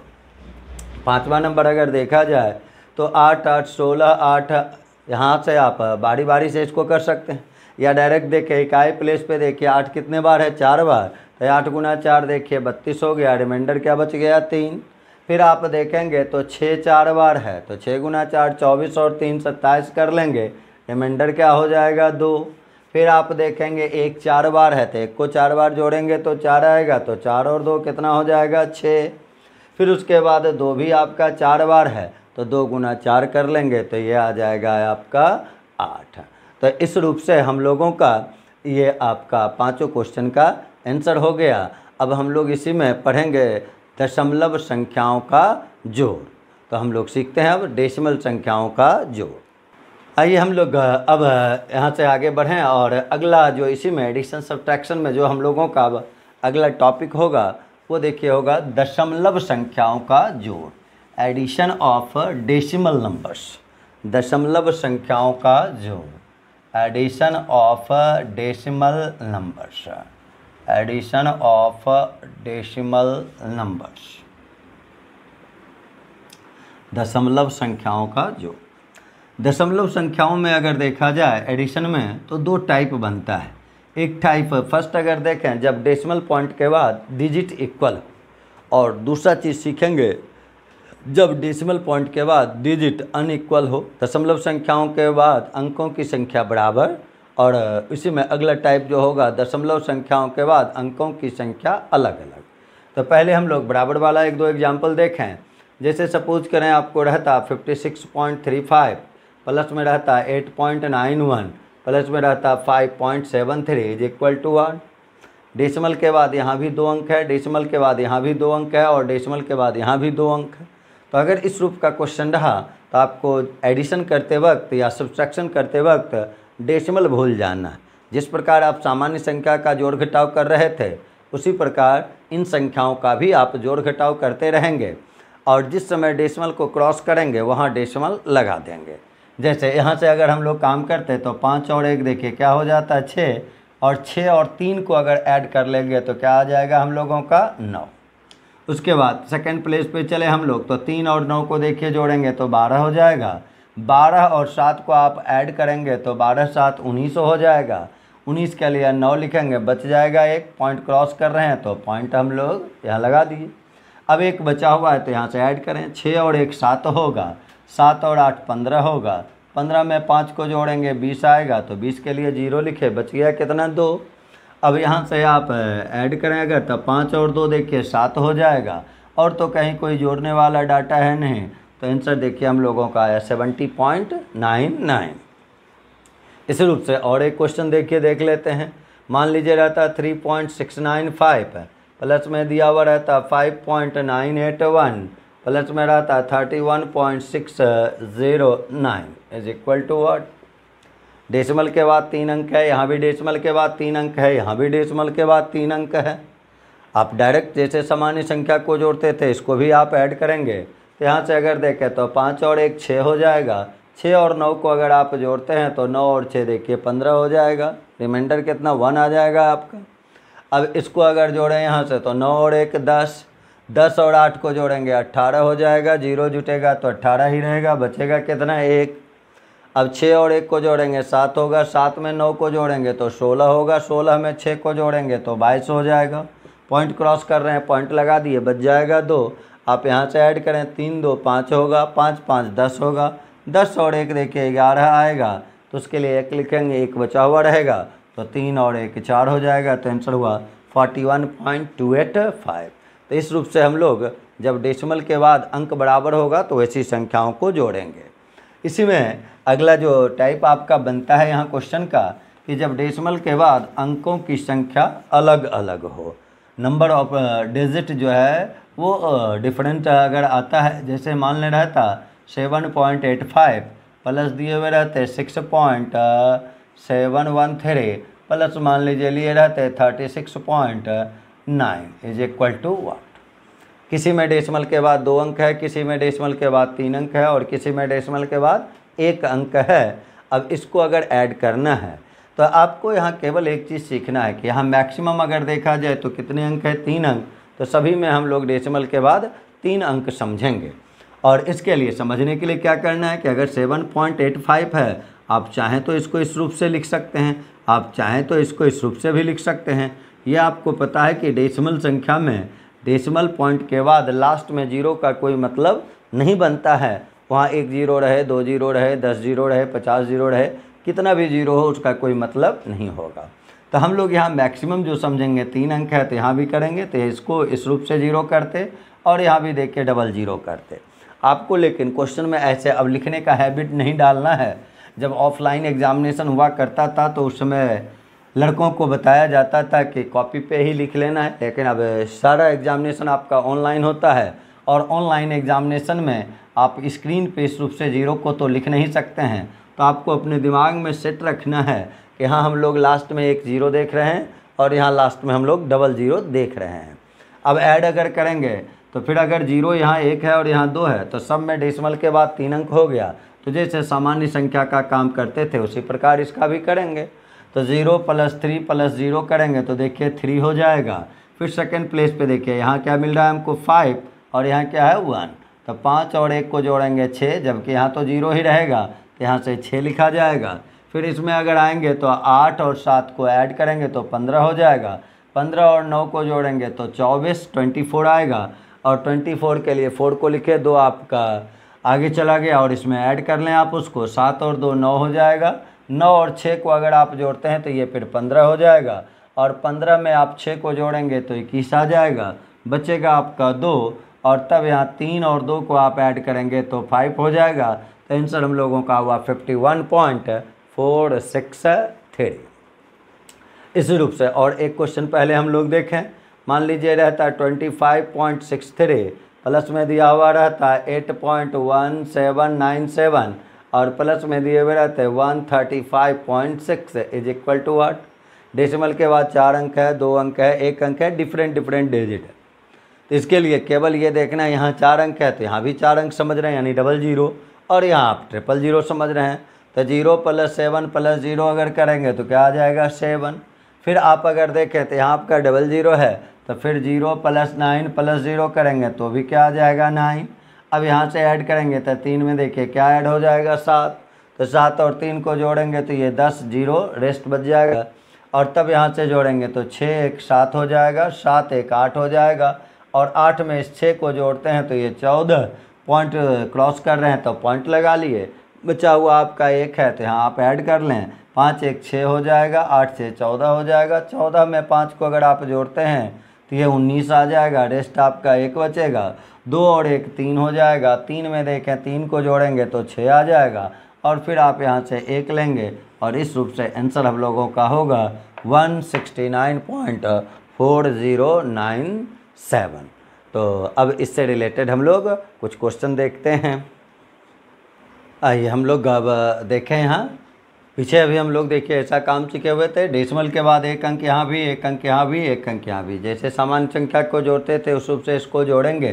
पाँचवा नंबर अगर देखा जाए तो आठ आठ, सोलह, आठ, यहाँ से आप बारी बारी से इसको कर सकते हैं। या डायरेक्ट देखे इकाई प्लेस पे देखिए, आठ कितने बार है? चार बार। तो आठ गुना चार देखिए, बत्तीस हो गया रिमाइंडर क्या बच गया? तीन। फिर आप देखेंगे तो छः चार बार है तो छः गुना चार, चौबीस और तीन, सत्ताईस कर लेंगे। रिमाइंडर क्या हो जाएगा? दो। फिर आप देखेंगे, एक चार बार है तो एक को चार बार जोड़ेंगे तो चार आएगा तो चार और दो कितना हो जाएगा? छः। फिर उसके बाद दो भी आपका चार बार है तो दो गुना चार कर लेंगे तो ये आ जाएगा आपका आठ। तो इस रूप से हम लोगों का ये आपका पाँचों क्वेश्चन का आंसर हो गया। अब हम लोग इसी में पढ़ेंगे दशमलव संख्याओं का जोड़। तो हम लोग सीखते हैं अब डेसिमल संख्याओं का जोड़। आइए हम लोग अब यहाँ से आगे बढ़ें और अगला जो इसी में एडिशन, सब्ट्रैक्शन में जो हम लोगों का अब अगला टॉपिक होगा, वो देखिए होगा दशमलव संख्याओं का जोड़, एडिशन ऑफ़ डेसिमल नंबर्स, दशमलव संख्याओं का जोड़, addition of decimal numbers, addition of decimal numbers, दशमलव संख्याओं का जो दशमलव संख्याओं में अगर देखा जाए एडिशन में तो दो टाइप बनता है। एक टाइप फ़र्स्ट अगर देखें, जब डेसिमल पॉइंट के बाद डिजिट इक्वल और दूसरा चीज़ सीखेंगे, जब डेसिमल पॉइंट के बाद डिजिट अनइक्वल हो, दशमलव संख्याओं के बाद अंकों की संख्या बराबर, और इसी में अगला टाइप जो होगा, दशमलव संख्याओं के बाद अंकों की संख्या अलग अलग तो पहले हम लोग बराबर वाला एक दो एग्ज़ाम्पल देखें। जैसे सपोज़ करें आपको रहता 56.35 प्लस में रहता eight point nine one, plus में रहता five point seven three is equal to one decimal के बाद यहाँ भी दो अंक है डेसिमल के बाद यहाँ भी दो अंक है, और डेसिमल के बाद यहाँ भी दो अंक है। तो अगर इस रूप का क्वेश्चन रहा तो आपको एडिशन करते वक्त या सब्सट्रैक्शन करते वक्त डेसिमल भूल जाना। जिस प्रकार आप सामान्य संख्या का जोड़ घटाव कर रहे थे, उसी प्रकार इन संख्याओं का भी आप जोड़ घटाव करते रहेंगे। और जिस समय डेसिमल को क्रॉस करेंगे, वहाँ डेसिमल लगा देंगे। जैसे यहाँ से अगर हम लोग काम करते तो पाँच और एक देखिए, क्या हो जाता है? छः और छः और तीन को अगर ऐड कर लेंगे तो क्या आ जाएगा हम लोगों का? नौ। उसके बाद सेकंड प्लेस पे चले हम लोग तो तीन और नौ को देखिए जोड़ेंगे तो बारह हो जाएगा। बारह और सात को आप ऐड करेंगे तो बारह, सात, उन्नीस हो जाएगा। उन्नीस के लिए नौ लिखेंगे, बच जाएगा एक। पॉइंट क्रॉस कर रहे हैं तो पॉइंट हम लोग यहाँ लगा दिए। अब एक बचा हुआ है तो यहाँ से ऐड करें। छः और एक सात होगा। सात और आठ पंद्रह होगा। पंद्रह में पाँच को जोड़ेंगे, बीस आएगा तो बीस के लिए ज़ीरो लिखे, बच गया कितना? दो। अब यहाँ से आप ऐड करें अगर तो पाँच और दो देखिए, सात हो जाएगा। और तो कहीं कोई जोड़ने वाला डाटा है नहीं तो आंसर देखिए हम लोगों का आया सेवेंटी पॉइंट नाइन नाइन। इसी रूप से और एक क्वेश्चन देखिए, देख लेते हैं। मान लीजिए रहता three point six nine five, plus में दिया हुआ रहता five point nine eight one plus में रहता thirty one point six zero nine is equal to what decimal के बाद तीन अंक है, यहाँ भी डेसिमल के बाद तीन अंक है, यहाँ भी डेसिमल के बाद तीन अंक है। आप डायरेक्ट जैसे सामान्य संख्या को जोड़ते थे, इसको भी आप ऐड करेंगे। तो यहाँ से अगर देखें तो पाँच और एक छः हो जाएगा। छः और नौ को अगर आप जोड़ते हैं तो नौ और छः देखिए पंद्रह हो जाएगा। रिमाइंडर कितना? वन आ जाएगा आपका। अब इसको अगर जोड़ें यहाँ से तो नौ और एक दस दस और आठ को जोड़ेंगे, अट्ठारह हो जाएगा, ज़ीरो जुटेगा तो अट्ठारह ही रहेगा, बचेगा कितना? एक। अब छः और एक को जोड़ेंगे, सात होगा, सात में नौ को जोड़ेंगे तो सोलह होगा, सोलह में छः को जोड़ेंगे तो बाईस हो जाएगा। पॉइंट क्रॉस कर रहे हैं, पॉइंट लगा दिए, बच जाएगा दो। आप यहाँ से ऐड करें, तीन, दो, पाँच होगा, पाँच पाँच, दस होगा। दस और एक देखिए, ग्यारह आएगा तो उसके लिए एक लिखेंगे, एक बचा हुआ रहेगा तो तीन और एक चार हो जाएगा तो आंसर हुआ forty one point two eight five तो इस रूप से हम लोग जब डेसिमल के बाद अंक बराबर होगा तो ऐसी संख्याओं को जोड़ेंगे। इसी में अगला जो टाइप आपका बनता है यहाँ क्वेश्चन का, कि जब डेसिमल के बाद अंकों की संख्या अलग अलग हो नंबर ऑफ़ डिजिट जो है, वो डिफरेंट अगर आता है, जैसे मान ले रहता seven point eight five plus दिए हुए रहते six point seven one three plus मान लीजिए लिए रहते thirty six point nine is equal to what किसी में डेसिमल के बाद दो अंक है, किसी में डेसिमल के बाद तीन अंक है और किसी में डेसिमल के बाद एक अंक है। अब इसको अगर ऐड करना है तो आपको यहाँ केवल एक चीज़ सीखना है कि यहाँ मैक्सिमम अगर देखा जाए तो कितने अंक है? तीन अंक। तो सभी में हम लोग डेसिमल के बाद तीन अंक समझेंगे। और इसके लिए समझने के लिए क्या करना है कि अगर सेवन पॉइंट एट फाइव है, आप चाहें तो इसको इस रूप से लिख सकते हैं, आप चाहें तो इसको इस रूप से भी लिख सकते हैं। ये आपको पता है कि डेसिमल संख्या में डेसिमल पॉइंट के बाद लास्ट में ज़ीरो का कोई मतलब नहीं बनता है। वहाँ एक ज़ीरो रहे, दो ज़ीरो रहे, दस ज़ीरो रहे, पचास ज़ीरो रहे, कितना भी ज़ीरो हो उसका कोई मतलब नहीं होगा। तो हम लोग यहाँ मैक्सिमम जो समझेंगे, तीन अंक है तो यहाँ भी करेंगे तो इसको इस रूप से ज़ीरो करते और यहाँ भी देख के डबल ज़ीरो करते। आपको लेकिन क्वेश्चन में ऐसे अब लिखने का हैबिट नहीं डालना है। जब ऑफलाइन एग्जामिनेशन हुआ करता था तो उस समय लड़कों को बताया जाता था कि कॉपी पे ही लिख लेना है, लेकिन अब सारा एग्जामिनेशन आपका ऑनलाइन होता है और ऑनलाइन एग्जामिनेशन में आप स्क्रीन पे इस रूप से ज़ीरो को तो लिख नहीं सकते हैं। तो आपको अपने दिमाग में सेट रखना है कि हाँ हम लोग लास्ट में एक ज़ीरो देख रहे हैं और यहाँ लास्ट में हम लोग डबल ज़ीरो देख रहे हैं। अब ऐड अगर करेंगे तो फिर अगर ज़ीरो यहाँ एक है और यहाँ दो है तो सब में डेसिमल के बाद तीन अंक हो गया। तो जैसे सामान्य संख्या का काम करते थे, उसी प्रकार इसका भी करेंगे। तो zero plus three plus zero करेंगे तो देखिए थ्री हो जाएगा। फिर सेकेंड प्लेस पे देखिए, यहाँ क्या मिल रहा है हमको? फाइव और यहाँ क्या है? वन तो पाँच और एक को जोड़ेंगे छः, जबकि यहाँ तो ज़ीरो ही रहेगा तो यहाँ से छः लिखा जाएगा। फिर इसमें अगर आएँगे तो आठ और सात को ऐड करेंगे तो पंद्रह हो जाएगा। पंद्रह और नौ को जोड़ेंगे तो चौबीस ट्वेंटी फोर आएगा। और ट्वेंटी फोर के लिए फोर को लिखे, दो आपका आगे चला गया और इसमें ऐड कर लें आप उसको, सात और दो नौ हो जाएगा। नौ और छः को अगर आप जोड़ते हैं तो ये फिर पंद्रह हो जाएगा। और पंद्रह में आप छः को जोड़ेंगे तो इक्कीस आ जाएगा। बचेगा आपका दो और तब यहाँ तीन और दो को आप ऐड करेंगे तो फाइव हो जाएगा। तो आंसर हम लोगों का हुआ fifty one point four six three. इसी रूप से और एक क्वेश्चन पहले हम लोग देखें। मान लीजिए रहता है twenty five point six three, plus में दिया हुआ रहता है eight point one seven nine seven और प्लस में दिए हुए रहते हैं one thirty five point six is equal to what decimal के बाद चार अंक है, दो अंक है, एक अंक है, डिफरेंट डिफरेंट डिजिट है। तो इसके लिए केवल ये देखना है, यहाँ चार अंक है तो यहाँ भी चार अंक समझ रहे हैं, यानी डबल ज़ीरो। और यहाँ आप ट्रिपल ज़ीरो समझ रहे हैं तो zero plus seven plus zero अगर करेंगे तो क्या आ जाएगा, सेवन। फिर आप अगर देखें तो यहाँ आपका डबल ज़ीरो है तो फिर zero plus nine plus zero करेंगे तो भी क्या आ जाएगा, नाइन। अब यहाँ से ऐड करेंगे तो तीन में देखिए, क्या ऐड हो जाएगा सात? तो सात और तीन को जोड़ेंगे तो ये दस ज़ीरो रेस्ट बच जाएगा। और तब यहाँ से जोड़ेंगे तो छः, एक सात हो जाएगा, सात एक आठ हो जाएगा। और आठ में इस छः को जोड़ते हैं तो ये चौदह। पॉइंट क्रॉस कर रहे हैं तो पॉइंट लगा लिए। बचा हुआ आपका एक है तो यहाँ आप ऐड कर लें। पाँच एक छः हो जाएगा, आठ से चौदह हो जाएगा। चौदह में पाँच को अगर आप जोड़ते हैं तो ये उन्नीस आ जाएगा रेस्ट आपका एक बचेगा। दो और एक, तीन हो जाएगा। तीन में देखें, तीन को जोड़ेंगे तो छः आ जाएगा। और फिर आप यहाँ से एक लेंगे और इस रूप से आंसर हम लोगों का होगा one sixty nine point four zero nine seven तो अब इससे रिलेटेड हम लोग कुछ क्वेश्चन देखते हैं। आइए हम लोग अब देखें यहाँ। पीछे अभी हम लोग देखिए, ऐसा काम चुके हुए थे डेसिमल के बाद एक अंक यहाँ भी, एक अंक यहाँ भी, एक अंक यहाँ भी। जैसे सामान्य संख्या को जोड़ते थे, उस रूप से इसको जोड़ेंगे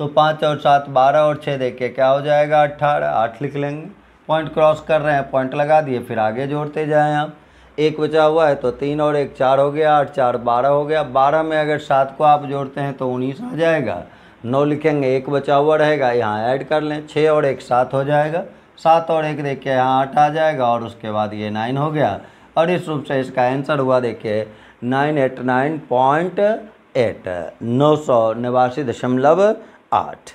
तो पाँच और सात, बारह और छः देखिए क्या हो जाएगा, अट्ठारह, आठ लिख लेंगे। पॉइंट क्रॉस कर रहे हैं पॉइंट लगा दिए, फिर आगे जोड़ते जाएँ आप। एक बचा हुआ है तो तीन और एक, चार हो गया, आठ, चार, बारह हो गया। बारह में अगर सात को आप जोड़ते हैं तो उन्नीस आ जाएगा। नौ लिखेंगे, एक बचा हुआ रहेगा, यहाँ ऐड कर लें छः और एक, सात हो जाएगा। सात और एक देखिए, यहाँ आठ आ जाएगा और उसके बाद ये नाइन हो गया। और इस रूप से इसका आंसर हुआ देखिए, nine eight nine point eight, नौ सौ नवासी दशमलव आठ।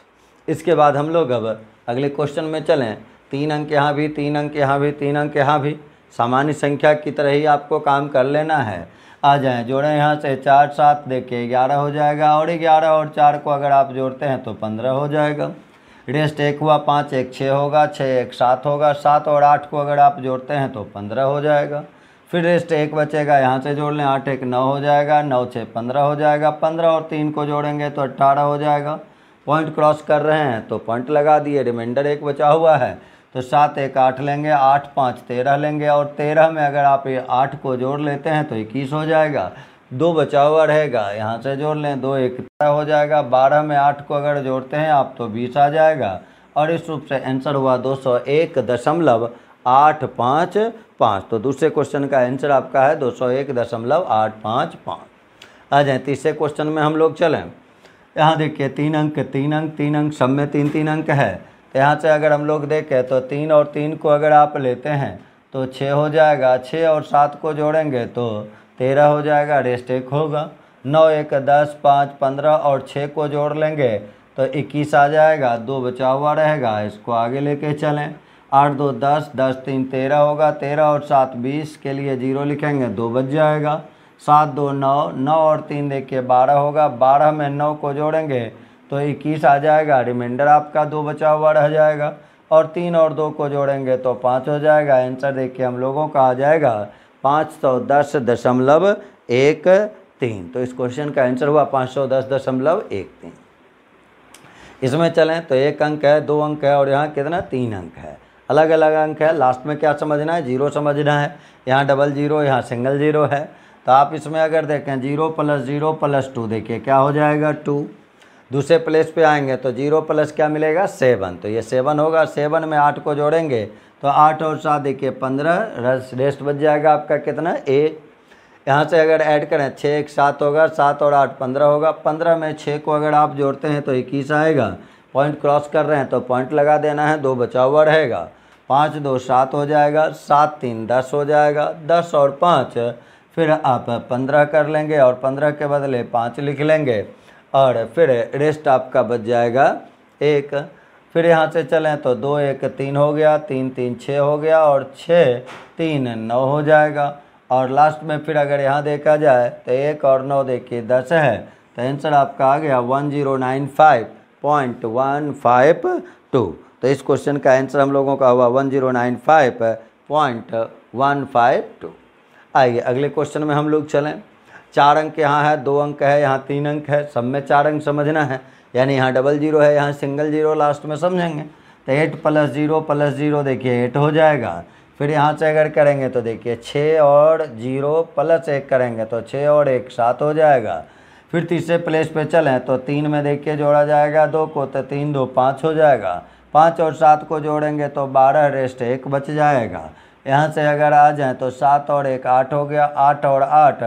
इसके बाद हम लोग अब अगले क्वेश्चन में चलें। तीन अंक यहाँ भी, तीन अंक यहाँ भी, तीन अंक यहाँ भी। सामान्य संख्या की तरह ही आपको काम कर लेना है। आ जाएँ, जोड़ें यहाँ से चार सात, देखिए ग्यारह हो जाएगा और ग्यारह और चार को अगर आप जोड़ते हैं तो पंद्रह हो जाएगा। रेस्ट एक हुआ, पाँच एक छः होगा, छः एक सात होगा, सात और आठ को अगर आप जोड़ते हैं तो पंद्रह हो जाएगा। फिर रेस्ट एक बचेगा, यहाँ से जोड़ लें, आठ एक नौ हो जाएगा, नौ छः पंद्रह हो जाएगा, पंद्रह और तीन को जोड़ेंगे तो अट्ठारह हो जाएगा। पॉइंट क्रॉस कर रहे हैं तो पॉइंट लगा दिए, रिमाइंडर एक बचा हुआ है तो सात एक आठ लेंगे, आठ पाँच तेरह लेंगे और तेरह में अगर आप ये आठ को जोड़ लेते हैं तो इक्कीस हो जाएगा। दो बचा हुआ रहेगा, यहाँ से जोड़ लें, दो एक हो जाएगा, बारह में आठ को अगर जोड़ते हैं, आप तो बीस आ जाएगा। और इस रूप से आंसर हुआ दो सौ एक दशमलव आठ पाँच पाँच। तो दूसरे क्वेश्चन का आंसर आपका है दो सौ एक दशमलव आठ पाँच पाँच। आ जाए, तीसरे क्वेश्चन में हम लोग चलें। यहाँ देखिए, तीन अंक तीन अंक तीन अंक, सब में तीन तीन अंक है। तो यहाँ से अगर हम लोग देखें तो तीन और तीन को अगर आप लेते हैं तो छः हो जाएगा, छः और सात को जोड़ेंगे तो तेरह हो जाएगा रेस्ट एक होगा। नौ, एक, दस, पाँच, पंद्रह और छः को जोड़ लेंगे तो इक्कीस आ जाएगा, दो बचा हुआ रहेगा, इसको आगे लेके चलें। आठ, दो, दस दस, तीन, तेरह होगा, तेरह और सात, बीस के लिए ज़ीरो लिखेंगे, दो बच जाएगा। सात, दो, नौ नौ और तीन देखिए बारह होगा, बारह में नौ को जोड़ेंगे तो इक्कीस आ जाएगा रिमाइंडर आपका दो बचा हुआ रह जाएगा। और तीन और दो को जोड़ेंगे तो पाँच हो जाएगा आंसर देखिए हम लोगों का आ जाएगा। पाँच सौ दस दशमलव एक तीन। तो इस क्वेश्चन का आंसर हुआ पाँच सौ दस दशमलव एक तीन। इसमें चलें तो एक अंक है, दो अंक है और यहाँ कितना? तीन अंक है। अलग अलग अंक है। लास्ट में क्या समझना है? ज़ीरो समझना है। यहाँ डबल ज़ीरो यहाँ सिंगल ज़ीरो है। तो आप इसमें अगर देखें zero plus zero plus two देखिए क्या हो जाएगा? टू दूसरे प्लेस पे आएँगे तो ज़ीरो प्लस क्या मिलेगा? सेवन तो ये सेवन होगा। सेवन में आठ को जोड़ेंगे। तो आठ और सात देखिए पंद्रह, रस, रेस्ट बच जाएगा आपका कितना? ए। यहाँ से अगर ऐड करें, छः एक सात होगा, सात और आठ पंद्रह होगा। पंद्रह में छः को अगर आप जोड़ते हैं तो इक्कीस आएगा। पॉइंट क्रॉस कर रहे हैं तो पॉइंट लगा देना है, दो बचा हुआ रहेगा। पाँच, दो, सात हो जाएगा, सात, तीन, दस हो जाएगा, दस और पाँच, फिर आप पंद्रह कर लेंगे और पंद्रह के बदले पाँच लिख लेंगे और फिर रेस्ट आपका बच जाएगा। एक फिर यहाँ से चलें तो दो, एक, तीन हो गया, तीन तीन, छः हो गया और छः, तीन, नौ हो जाएगा। और लास्ट में फिर अगर यहाँ देखा जाए तो एक और नौ देखिए, दस है। तो आंसर आपका आ गया one zero nine five point one five two तो इस क्वेश्चन का आंसर हम लोगों का हुआ one zero nine five point one five two आइए अगले क्वेश्चन में हम लोग चलें। चार अंक यहाँ है, दो अंक है, यहाँ तीन अंक है। सब में चार अंक समझना है। यानी यहाँ डबल ज़ीरो है, यहाँ सिंगल ज़ीरो लास्ट में समझेंगे। तो eight plus zero plus zero देखिए एट हो जाएगा। फिर यहाँ से अगर करेंगे तो देखिए, छः और ज़ीरो प्लस एक करेंगे तो छः और एक सात हो जाएगा। फिर तीसरे प्लेस पे चलें तो तीन में देखिए जोड़ा जाएगा दो को तो तीन दो पाँच हो जाएगा। पाँच और सात को जोड़ेंगे तो बारह रेस्ट एक बच जाएगा। यहाँ से अगर आ जाएँ तो सात और एक आठ हो गया, आठ और आठ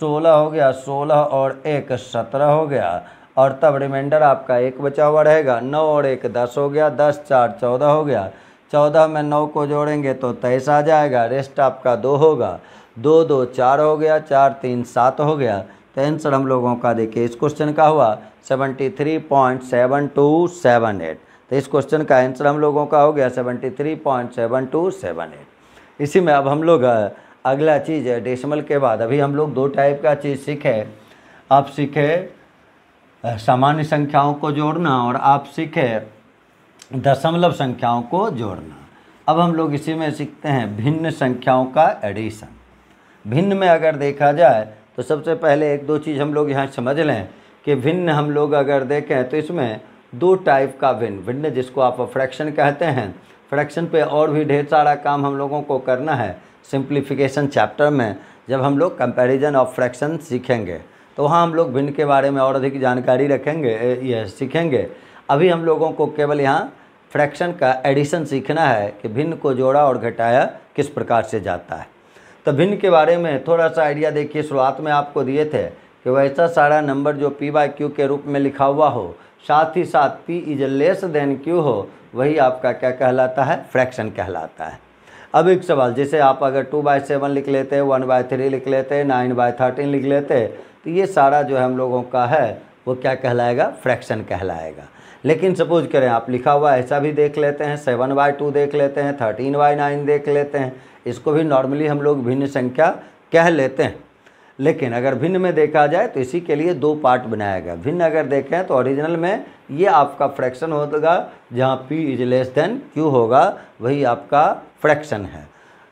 सोलह हो गया, सोलह और एक सत्रह हो गया। और तब रिमाइंडर आपका एक बचा हुआ रहेगा। नौ और एक दस हो गया, दस चार चौदह हो गया। चौदह में नौ को जोड़ेंगे तो तेईस आ जाएगा रेस्ट आपका दो होगा। दो दो, चार हो गया, चार, तीन, सात हो गया। तो आंसर हम लोगों का देखिए, इस क्वेश्चन का हुआ। Seventy three point seven two seven eight तो इस क्वेश्चन का आंसर हम लोगों का हो गया seventy three point seven two seven eight इसी में अब हम लोग अगला चीज़ है डेसिमल के बाद। अभी हम लोग दो टाइप का चीज़ सीखे। आप सीखे सामान्य संख्याओं को जोड़ना और आप सीखे दशमलव संख्याओं को जोड़ना। अब हम लोग इसी में सीखते हैं भिन्न संख्याओं का एडिशन भिन्न में अगर देखा जाए तो सबसे पहले एक दो चीज़ हम लोग यहाँ समझ लें कि भिन्न हम लोग अगर देखें तो इसमें दो टाइप का भिन्न भिन्न जिसको आप फ्रैक्शन कहते हैं फ्रैक्शन पे और भी ढेर सारा काम हम लोगों को करना है। सिंप्लीफिकेशन चैप्टर में जब हम लोग कंपैरिजन ऑफ़ फ्रैक्शन सीखेंगे तो वहाँ हम लोग भिन्न के बारे में और अधिक जानकारी रखेंगे यह सीखेंगे। अभी हम लोगों को केवल यहाँ फ्रैक्शन का एडिशन सीखना है कि भिन्न को जोड़ा और घटाया किस प्रकार से जाता है। तो भिन्न के बारे में थोड़ा सा आइडिया देखिए, शुरुआत में आपको दिए थे कि वैसा सारा नंबर जो पी बाई क्यू के रूप में लिखा हुआ हो, साथ ही साथ P is less than Q हो, वही आपका क्या कहलाता है? फ्रैक्शन कहलाता है। अब एक सवाल, जैसे आप अगर टू बाई सेवन लिख लेते वन बाय थ्री लिख लेते नाइन बाय थर्टीन लिख लेते तो ये सारा जो है हम लोगों का है, वो क्या कहलाएगा? फ्रैक्शन कहलाएगा। लेकिन सपोज़ करें, आप लिखा हुआ ऐसा भी देख लेते हैं सेवन बाई टू देख लेते हैं थर्टीन बाय नाइन देख लेते हैं, इसको भी नॉर्मली हम लोग भिन्न संख्या कह लेते हैं। लेकिन अगर भिन्न में देखा जाए तो इसी के लिए दो पार्ट बनाया गया। भिन्न अगर देखें तो ओरिजिनल में ये आपका फ्रैक्शन होगा, जहाँ P is less than Q होगा, वही आपका फ्रैक्शन है।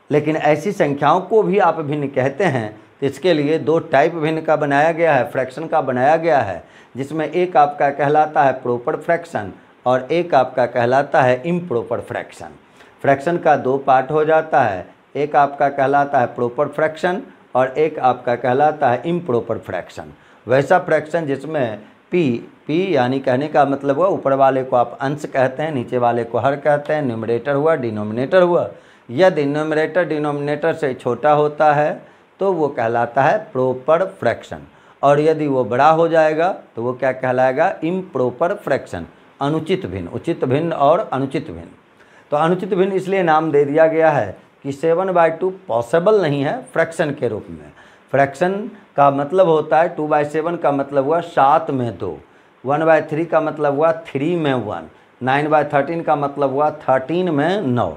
लेकिन ऐसी संख्याओं को भी आप भिन्न कहते हैं तो इसके लिए दो टाइप भिन्न का बनाया गया है फ्रैक्शन का बनाया गया है, जिसमें एक आपका कहलाता है प्रॉपर फ्रैक्शन और एक आपका कहलाता है इम्प्रोपर फ्रैक्शन फ्रैक्शन का दो पार्ट हो जाता है, एक आपका कहलाता है प्रॉपर फ्रैक्शन और एक आपका कहलाता है इम्प्रोपर फ्रैक्शन वैसा फ्रैक्शन जिसमें पी पी यानी कहने का मतलब हुआ, ऊपर वाले को आप अंश कहते हैं, नीचे वाले को हर कहते हैं न्यूमरेटर हुआ डिनोमिनेटर हुआ। यदि न्यूमरेटर डिनोमिनेटर से छोटा होता है तो वो कहलाता है प्रोपर फ्रैक्शन और यदि वो बड़ा हो जाएगा तो वो क्या कहलाएगा? इम्प्रोपर फ्रैक्शन अनुचित भिन्न, उचित भिन्न और अनुचित भिन्न. तो अनुचित भिन्न इसलिए नाम दे दिया गया है कि सेवन बाई टू पॉसिबल नहीं है फ्रैक्शन के रूप में. फ्रैक्शन का मतलब होता है टू बाई सेवन का मतलब हुआ सात में दो. वन बाय थ्री का मतलब हुआ थ्री में वन नाइन बाय थर्टीन का मतलब हुआ थर्टीन में नौ.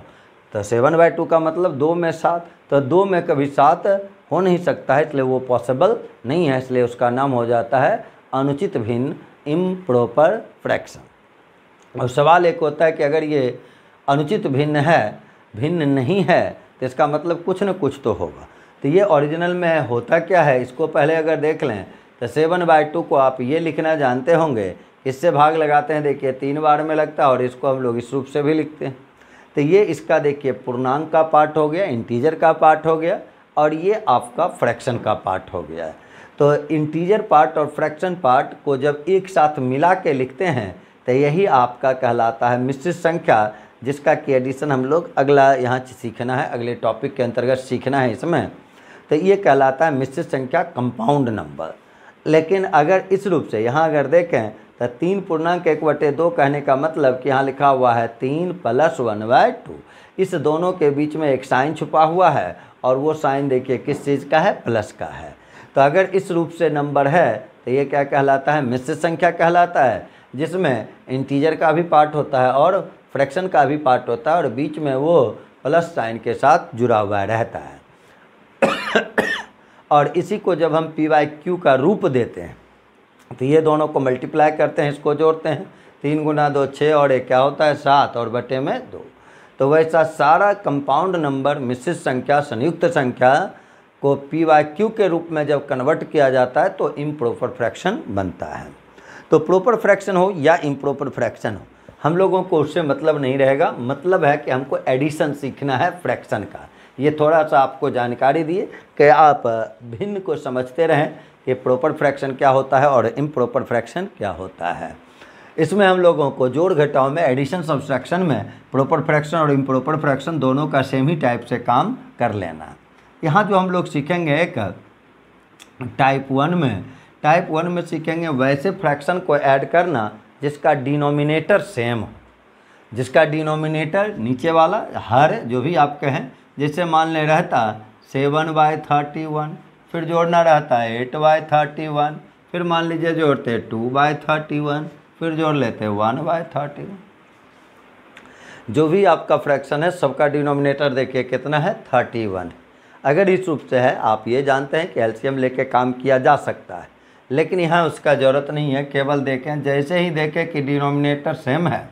तो सेवन बाई टू का मतलब दो में सात तो दो में कभी सात हो नहीं सकता है, इसलिए वो पॉसिबल नहीं है, इसलिए उसका नाम हो जाता है अनुचित भिन्न इम्प्रॉपर फ्रैक्शन और सवाल एक होता है कि अगर ये अनुचित भिन्न है, भिन्न नहीं है तो इसका मतलब कुछ न कुछ तो होगा। तो ये ओरिजिनल में होता क्या है, इसको पहले अगर देख लें तो सेवन बाई टू को आप ये लिखना जानते होंगे, इससे भाग लगाते हैं, देखिए, तीन बार में लगता है और इसको हम लोग इस रूप से भी लिखते हैं। तो ये इसका देखिए पूर्णांक का पार्ट हो गया इंटीजर का पार्ट हो गया और ये आपका फ्रैक्शन का पार्ट हो गया है। तो इंटीजर पार्ट और फ्रैक्शन पार्ट को जब एक साथ मिला के लिखते हैं तो यही आपका कहलाता है मिश्रित संख्या, जिसका कि एडिशन हम लोग अगला यहाँ सीखना है, अगले टॉपिक के अंतर्गत सीखना है इसमें। तो ये कहलाता है मिश्रित संख्या कंपाउंड नंबर लेकिन अगर इस रूप से यहाँ अगर देखें तो तीन पूर्णांक एक बटे दो कहने का मतलब कि यहाँ लिखा हुआ है तीन प्लस वन बाय टू। इस दोनों के बीच में एक साइन छुपा हुआ है और वो साइन देखिए किस चीज़ का है? प्लस का है। तो अगर इस रूप से नंबर है तो ये क्या कहलाता है? मिश्र संख्या कहलाता है, जिसमें इंटीजर का भी पार्ट होता है और फ्रैक्शन का भी पार्ट होता है और बीच में वो प्लस साइन के साथ जुड़ा हुआ रहता है। और इसी को जब हम पी वाई क्यू का रूप देते हैं तो ये दोनों को मल्टीप्लाई करते हैं, इसको जोड़ते हैं। तीन गुना दो छः और एक, क्या होता है? सात और बटे में दो। तो वैसा सारा कंपाउंड नंबर मिश्रित संख्या, संयुक्त संख्या को पी वाई क्यू के रूप में जब कन्वर्ट किया जाता है तो इम्प्रोपर फ्रैक्शन बनता है। तो प्रॉपर फ्रैक्शन हो या इम्प्रोपर फ्रैक्शन हो, हम लोगों को उससे मतलब नहीं रहेगा। मतलब है कि हमको एडिशन सीखना है फ्रैक्शन का। ये थोड़ा सा आपको जानकारी दिए कि आप भिन्न को समझते रहें कि प्रॉपर फ्रैक्शन क्या होता है और इम्प्रॉपर फ्रैक्शन क्या होता है। इसमें हम लोगों को जोड़ घटाव में एडिशन सब्सट्रैक्शन में प्रॉपर फ्रैक्शन और इम्प्रॉपर फ्रैक्शन दोनों का सेम ही टाइप से काम कर लेना। यहाँ जो हम लोग सीखेंगे एक टाइप वन में टाइप वन में सीखेंगे वैसे फ्रैक्शन को ऐड करना जिसका डिनोमिनेटर सेम हो। जिसका डिनोमिनेटर नीचे वाला, हर जो भी आप कहें जैसे मान ले रहता सेवन बाय थर्टी वन फिर जोड़ना रहता है एट बाय थर्टी वन, फिर मान लीजिए जोड़ते हैं टू बाय थर्टी वन, फिर जोड़ लेते हैं वन बाय थर्टी वन। जो भी आपका फ्रैक्शन है, सबका डिनोमिनेटर देखिए कितना है, थर्टी वन। अगर इस रूप से है, आप ये जानते हैं कि एलसीएम लेके काम किया जा सकता है। लेकिन यहाँ उसका ज़रूरत नहीं है, केवल देखें, जैसे ही देखें कि डिनोमिनेटर सेम है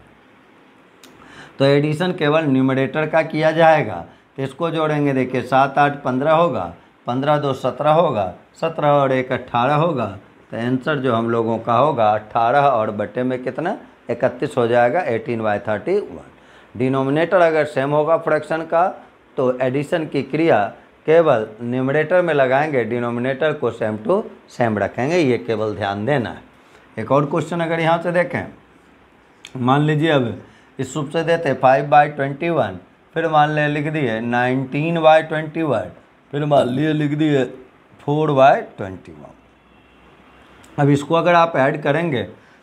तो एडिशन केवल न्यूमरेटर का किया जाएगा। तो इसको जोड़ेंगे? देखिए, सात आठ पंद्रह होगा। पंद्रह दो सत्रह होगा, सत्रह और एक अट्ठारह होगा तो आंसर जो हम लोगों का होगा अट्ठारह और बटे में कितना? इकतीस हो जाएगा eighteen by thirty one denominator अगर सेम होगा फ्रैक्शन का तो एडिशन की क्रिया केवल न्यूमरेटर में लगाएँगे डिनोमिनेटर को सेम टू सेम रखेंगे, ये केवल ध्यान देना है। एक और क्वेश्चन अगर यहाँ से देखें, मान लीजिए अब इस रूप से देते फाइव बाई ट्वेंटी वन फिर मान लें लिख दिए नाइनटीन बाई ट्वेंटी वन फिर मान लिए लिख दिए फोर बाय ट्वेंटी वन। अब इसको अगर आप ऐड करेंगे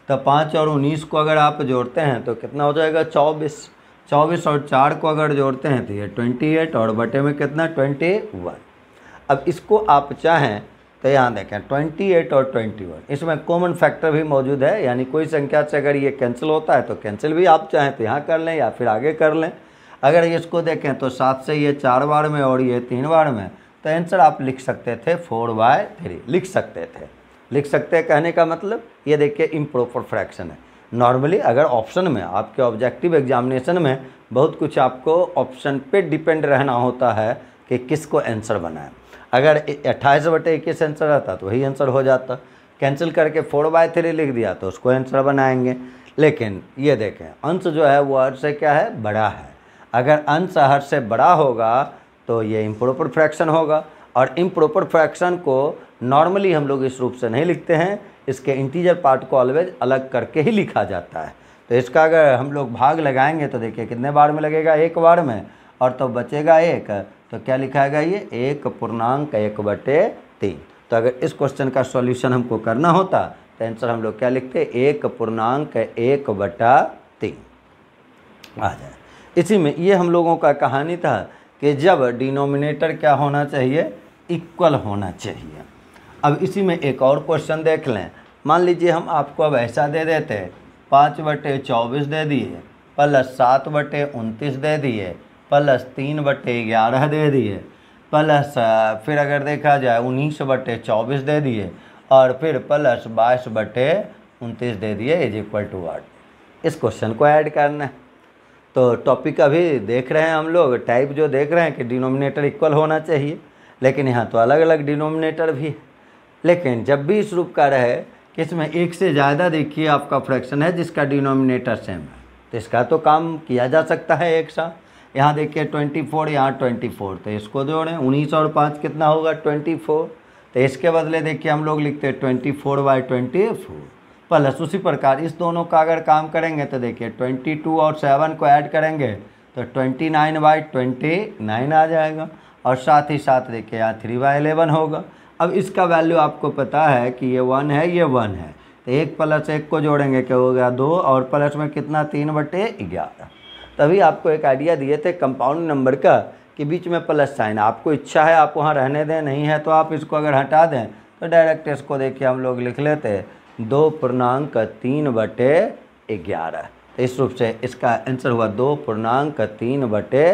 तो पाँच और उन्नीस को अगर आप जोड़ते हैं तो कितना हो जाएगा? चौबीस। चौबीस और चार को अगर जोड़ते हैं तो ये ट्वेंटी एट, और बटे में कितना? Twenty one. अब इसको आप चाहें तो यहाँ देखें, ट्वेंटी एट और ट्वेंटी वन। इसमें कॉमन फैक्टर भी मौजूद है, यानी कोई संख्या से अगर ये कैंसिल होता है तो कैंसिल भी आप चाहें तो यहाँ कर लें या फिर आगे कर लें। अगर इसको देखें तो सात से ये चार बार में और ये तीन बार में तो आंसर आप लिख सकते थे फोर बाय थ्री। लिख सकते थे। लिख सकते कहने का मतलब ये देखिए इम्प्रॉपर फ्रैक्शन है। नॉर्मली अगर ऑप्शन में, आपके ऑब्जेक्टिव एग्जामिनेशन में बहुत कुछ आपको ऑप्शन पे डिपेंड रहना होता है कि किसको आंसर बनाए। अगर अट्ठाईस बटे इक्कीस आंसर रहता तो वही आंसर हो जाता। कैंसिल करके फोर बाय थ्री लिख दिया तो उसको आंसर बनाएँगे। लेकिन ये देखें, अंश जो है वो से क्या है? बड़ा है। अगर अंश हर से बड़ा होगा तो ये इम्प्रोपर फ्रैक्शन होगा। और इम्प्रॉपर फ्रैक्शन को नॉर्मली हम लोग इस रूप से नहीं लिखते हैं। इसके इंटीजर पार्ट को ऑलवेज अलग करके ही लिखा जाता है। तो इसका अगर हम लोग भाग लगाएँगे तो देखिए कितने बार में लगेगा? एक बार में। और तो बचेगा एक। तो क्या लिखाएगा ये? एक पूर्णांक एक बटे तीन। तो अगर इस क्वेश्चन का सॉल्यूशन हमको करना होता तो आंसर हम लोग क्या लिखते? एक पूर्णांक एक बटा तीन। आ जाए। इसी में ये हम लोगों का कहानी था कि जब डिनोमिनेटर क्या होना चाहिए? इक्वल होना चाहिए। अब इसी में एक और क्वेश्चन देख लें। मान लीजिए हम आपको अब ऐसा दे देते, पाँच बटे चौबीस दे दिए, प्लस सात बटे उनतीस दे दिए, प्लस तीन बटे ग्यारह दे दिए, प्लस फिर अगर देखा जाए उन्नीस बटे चौबीस दे दिए, और फिर प्लस बाईस बटे उनतीस दे दिए इज़ इक्वल टू वाट इस क्वेश्चन को ऐड करना है। तो टॉपिक अभी देख रहे हैं हम लोग टाइप जो देख रहे हैं कि डिनोमिनेटर इक्वल होना चाहिए। लेकिन यहाँ तो अलग अलग डिनोमिनेटर भी है। लेकिन जब भी इस रूप का रहे कि इसमें एक से ज़्यादा देखिए आपका फ्रैक्शन है जिसका डिनोमिनेटर सेम है। तो इसका तो काम किया जा सकता है एक साथ यहाँ देखिए ट्वेंटी फोर यहाँ ट्वेंटी फोर तो इसको जोड़ें, उन्नीस और पाँच कितना होगा? ट्वेंटी फोर तो इसके बदले देखिए हम लोग लिखते हैं twenty four by twenty four plus उसी प्रकार इस दोनों का अगर काम करेंगे तो देखिए ट्वेंटी टू और सेवन को ऐड करेंगे तो twenty nine by twenty nine आ जाएगा और साथ ही साथ देखिए यहाँ थ्री बाई एलेवन होगा। अब इसका वैल्यू आपको पता है कि ये वन है, ये वन है। तो एक प्लस एक को जोड़ेंगे, क्या हो गया? दो और प्लस में कितना? तीन बटे ग्यारह। तभी आपको एक आइडिया दिए थे कंपाउंड नंबर का कि बीच में प्लस साइन आपको इच्छा है, आप वहाँ रहने दें, नहीं है तो आप इसको अगर हटा दें तो डायरेक्ट इसको देखिए हम लोग लिख लेते दो पूर्णांक तीन बटे ग्यारह। तो इस रूप से इसका आंसर हुआ दो पूर्णांक तीन बटे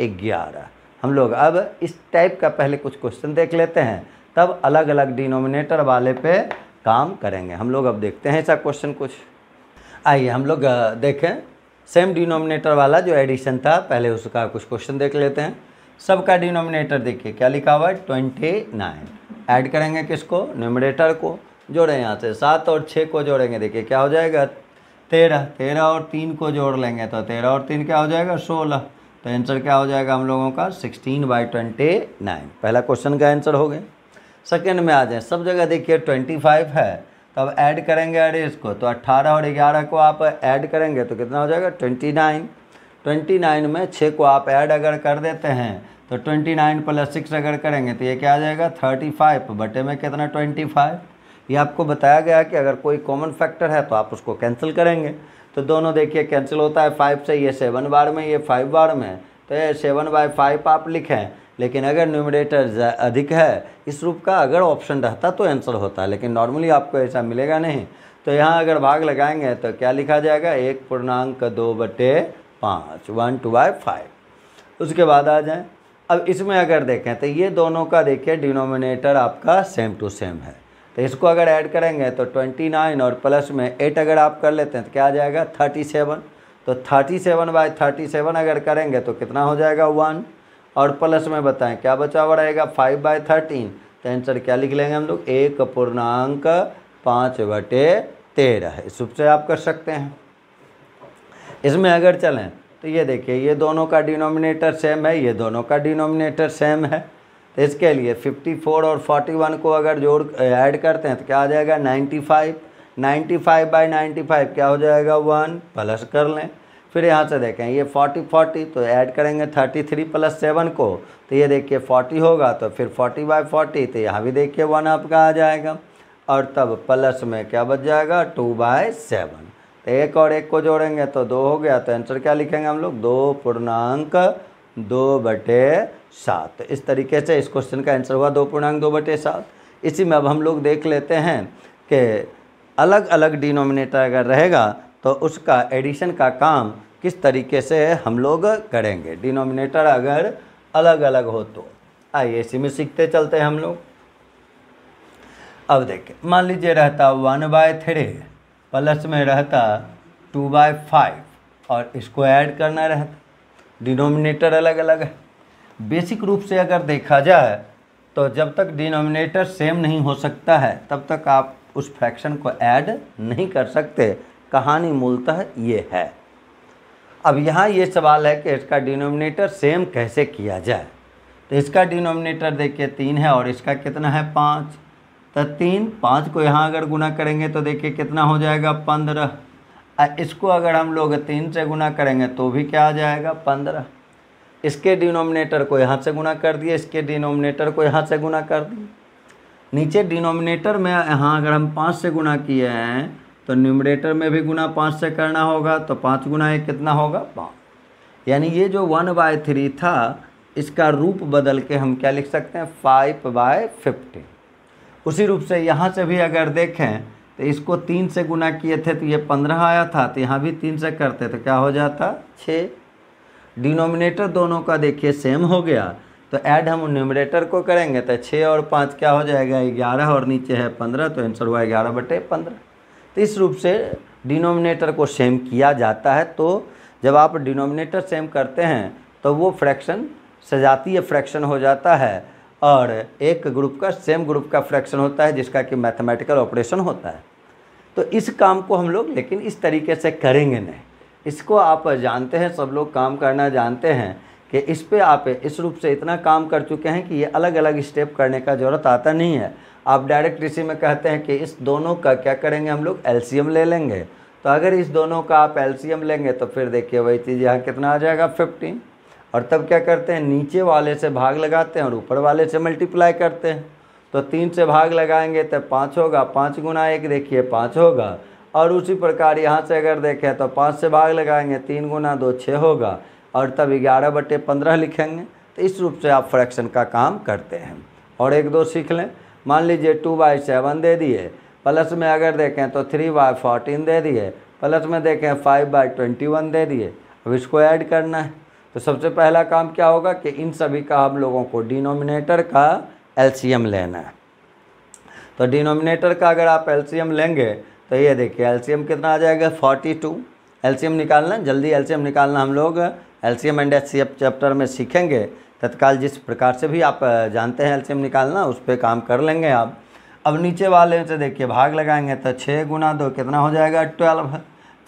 ग्यारह। हम लोग अब इस टाइप का पहले कुछ क्वेश्चन देख लेते हैं, तब अलग अलग डिनोमिनेटर वाले पे काम करेंगे। हम लोग अब देखते हैं ऐसा क्वेश्चन कुछ। आइए हम लोग देखें। सेम डिनोमिनेटर वाला जो एडिशन था, पहले उसका कुछ क्वेश्चन देख लेते हैं। सबका डिनोमिनेटर देखिए, क्या लिखा हुआ है? Twenty nine. ऐड करेंगे किसको? न्यूमिनेटर को। जोड़ें यहाँ से। सात और छः को जोड़ेंगे, देखिए क्या हो जाएगा? तेरह। तेरह और तीन को जोड़ लेंगे तो तेरह और तीन क्या हो जाएगा? सोलह। तो आंसर क्या हो जाएगा हम लोगों का? Sixteen by twenty nine. पहला क्वेश्चन का आंसर हो गया। सेकेंड में आ जाए। सब जगह देखिए ट्वेंटी फाइव है। तो अब ऐड करेंगे अरे इसको। तो अट्ठारह और ग्यारह को आप ऐड करेंगे तो कितना हो जाएगा? Twenty nine. ट्वेंटी नाइन में छः को आप ऐड अगर कर देते हैं तो ट्वेंटी नाइन प्लस सिक्स अगर करेंगे तो ये क्या आ जाएगा? Thirty five. बटे में कितना? Twenty five. ये आपको बताया गया कि अगर कोई कॉमन फैक्टर है तो आप उसको कैंसिल करेंगे। तो दोनों देखिए कैंसिल होता है फाइव से, ये सेवन बार में, ये फाइव बार में तो ये सेवन बाय फाइव आप लिखें, लेकिन अगर न्यूमिनेटर अधिक है, इस रूप का अगर ऑप्शन रहता तो आंसर होता, लेकिन नॉर्मली आपको ऐसा मिलेगा नहीं। तो यहाँ अगर भाग लगाएँगे तो क्या लिखा जाएगा? एक पूर्णांक दो बटे पाँच वन टू बाई फाइव उसके बाद आ जाए। अब इसमें अगर देखें तो ये दोनों का देखिए डिनोमिनेटर आपका सेम टू सेम है। तो इसको अगर ऐड करेंगे तो ट्वेंटी नाइन और प्लस में एट अगर आप कर लेते हैं तो क्या आ जाएगा? Thirty seven. तो थर्टी सेवन बाई थर्टी अगर करेंगे तो कितना हो जाएगा? वन। और प्लस में बताएँ, क्या बचा हुआ रहेगा? Five by thirteen. तो आंसर क्या लिख लेंगे हम लोग? एक पूर्णांक पाँच बटे तेरह इस रूप से आप कर सकते हैं। इसमें अगर चलें तो ये देखिए, ये दोनों का डिनोमिनेटर सेम है, ये दोनों का डिनोमिनेटर सेम है। इसके लिए 54 और 41 को अगर जोड़ ऐड करते हैं तो क्या आ जाएगा? 95 95 बाई नाइन्टी क्या हो जाएगा? वन प्लस कर लें। फिर यहाँ से देखें, ये 40 40 तो ऐड करेंगे 33 प्लस सेवन को। तो ये देखिए 40 होगा तो फिर 40 बाई फोर्टी तो यहाँ भी देखिए वन आपका आ जाएगा। और तब प्लस में क्या बच जाएगा? टू बाय सेवन तो एक और एक को जोड़ेंगे तो दो हो गया। तो आंसर क्या लिखेंगे हम लोग? दो पूर्णांक दो बटे सात। इस तरीके से इस क्वेश्चन का आंसर हुआ, दो पूर्णांक, दो बटे सात। इसी में अब हम लोग देख लेते हैं कि अलग अलग डिनोमिनेटर अगर रहेगा तो उसका एडिशन का काम किस तरीके से हम लोग करेंगे। डिनोमिनेटर अगर अलग अलग हो तो। आइए, इसी में सीखते चलते हैं हम लोग। अब देखें, मान लीजिए रहता वन बाय थ्री प्लस में रहता टू बाय फाइव और इसको ऐड करना रहता। डिनोमिनेटर अलग अलग है। बेसिक रूप से अगर देखा जाए तो जब तक डिनोमिनेटर सेम नहीं हो सकता है, तब तक आप उस फ्रैक्शन को ऐड नहीं कर सकते। कहानी मूलतः ये है। अब यहाँ ये सवाल है कि इसका डिनोमिनेटर सेम कैसे किया जाए? तो इसका डिनोमिनेटर देखिए तीन है और इसका कितना है? पाँच। तो तीन, पाँच को यहाँ अगर गुना करेंगे तो देखिए कितना हो जाएगा? पंद्रह। इसको अगर हम लोग तीन से गुना करेंगे तो भी क्या आ जाएगा? पंद्रह। इसके डिनोमिनेटर को यहाँ से गुना कर दिए इसके डिनोमिनेटर को यहाँ से गुना कर दिए नीचे डिनोमिनेटर में यहाँ अगर हम पाँच से गुना किए हैं तो न्यूमरेटर में भी गुना पाँच से करना होगा तो पाँच गुना एक कितना होगा? पाँच। यानी ये जो वन बाय थ्री था, इसका रूप बदल के हम क्या लिख सकते हैं? फाइव बाय फिफ्टीन उसी रूप से यहाँ से भी अगर देखें तो इसको तीन से गुना किए थे तो ये पंद्रह आया था तो यहाँ भी तीन से करते तो क्या हो जाता? छः डिनोमिनेटर दोनों का देखिए सेम हो गया। तो ऐड हम न्यूमरेटर को करेंगे तो छः और पाँच क्या हो जाएगा? ग्यारह और नीचे है पंद्रह तो आंसर हुआ ग्यारह बटे पंद्रह। तो इस रूप से डिनोमिनेटर को सेम किया जाता है। तो जब आप डिनोमिनेटर सेम करते हैं तो वो फ्रैक्शन सजातीय फ्रैक्शन हो जाता है और एक ग्रुप का सेम ग्रुप का फ्रैक्शन होता है, जिसका कि मैथमेटिकल ऑपरेशन होता है। तो इस काम को हम लोग लेकिन इस तरीके से करेंगे नहीं। इसको आप जानते हैं, सब लोग काम करना जानते हैं कि इस पर आप इस रूप से इतना काम कर चुके हैं कि ये अलग अलग स्टेप करने का ज़रूरत आता नहीं है। आप डायरेक्ट इसी में कहते हैं कि इस दोनों का क्या करेंगे हम लोग? एलसीएम ले लेंगे। तो अगर इस दोनों का आप एलसीएम लेंगे तो फिर देखिए वही चीज़ यहाँ कितना आ जाएगा? फिफ्टीन और तब क्या करते हैं? नीचे वाले से भाग लगाते हैं और ऊपर वाले से मल्टीप्लाई करते हैं। तो तीन से भाग लगाएँगे तो पाँच होगा। पाँच गुना एक देखिए, पाँच होगा। और उसी प्रकार यहाँ से अगर देखें तो पाँच से भाग लगाएँगे, तीन गुना दो छः होगा और तब ग्यारह बटे पंद्रह लिखेंगे। तो इस रूप से आप फ्रैक्शन का काम करते हैं। और एक दो सीख लें। मान लीजिए टू बाई सेवन दे दिए। प्लस में अगर देखें तो थ्री बाई फोर्टीन दे दिए। प्लस में देखें फाइव बाई ट्वेंटी वन दे दिए। अब इसको ऐड करना है। तो सबसे पहला काम क्या होगा कि इन सभी का हम लोगों को डिनोमिनेटर का एलसीएम लेना है। तो डिनोमिनेटर का अगर आप एलसीएम लेंगे तो ये देखिए, एलसीएम कितना आ जाएगा? Forty two. एलसीएम निकालना, जल्दी एलसीएम निकालना हम लोग। एलसीएम एंड एच चैप्टर में सीखेंगे। तत्काल जिस प्रकार से भी आप जानते हैं एलसीएम निकालना, उस पर काम कर लेंगे आप। अब नीचे वाले से देखिए, भाग लगाएँगे तो छः गुना दो कितना हो जाएगा? ट्वेल्व।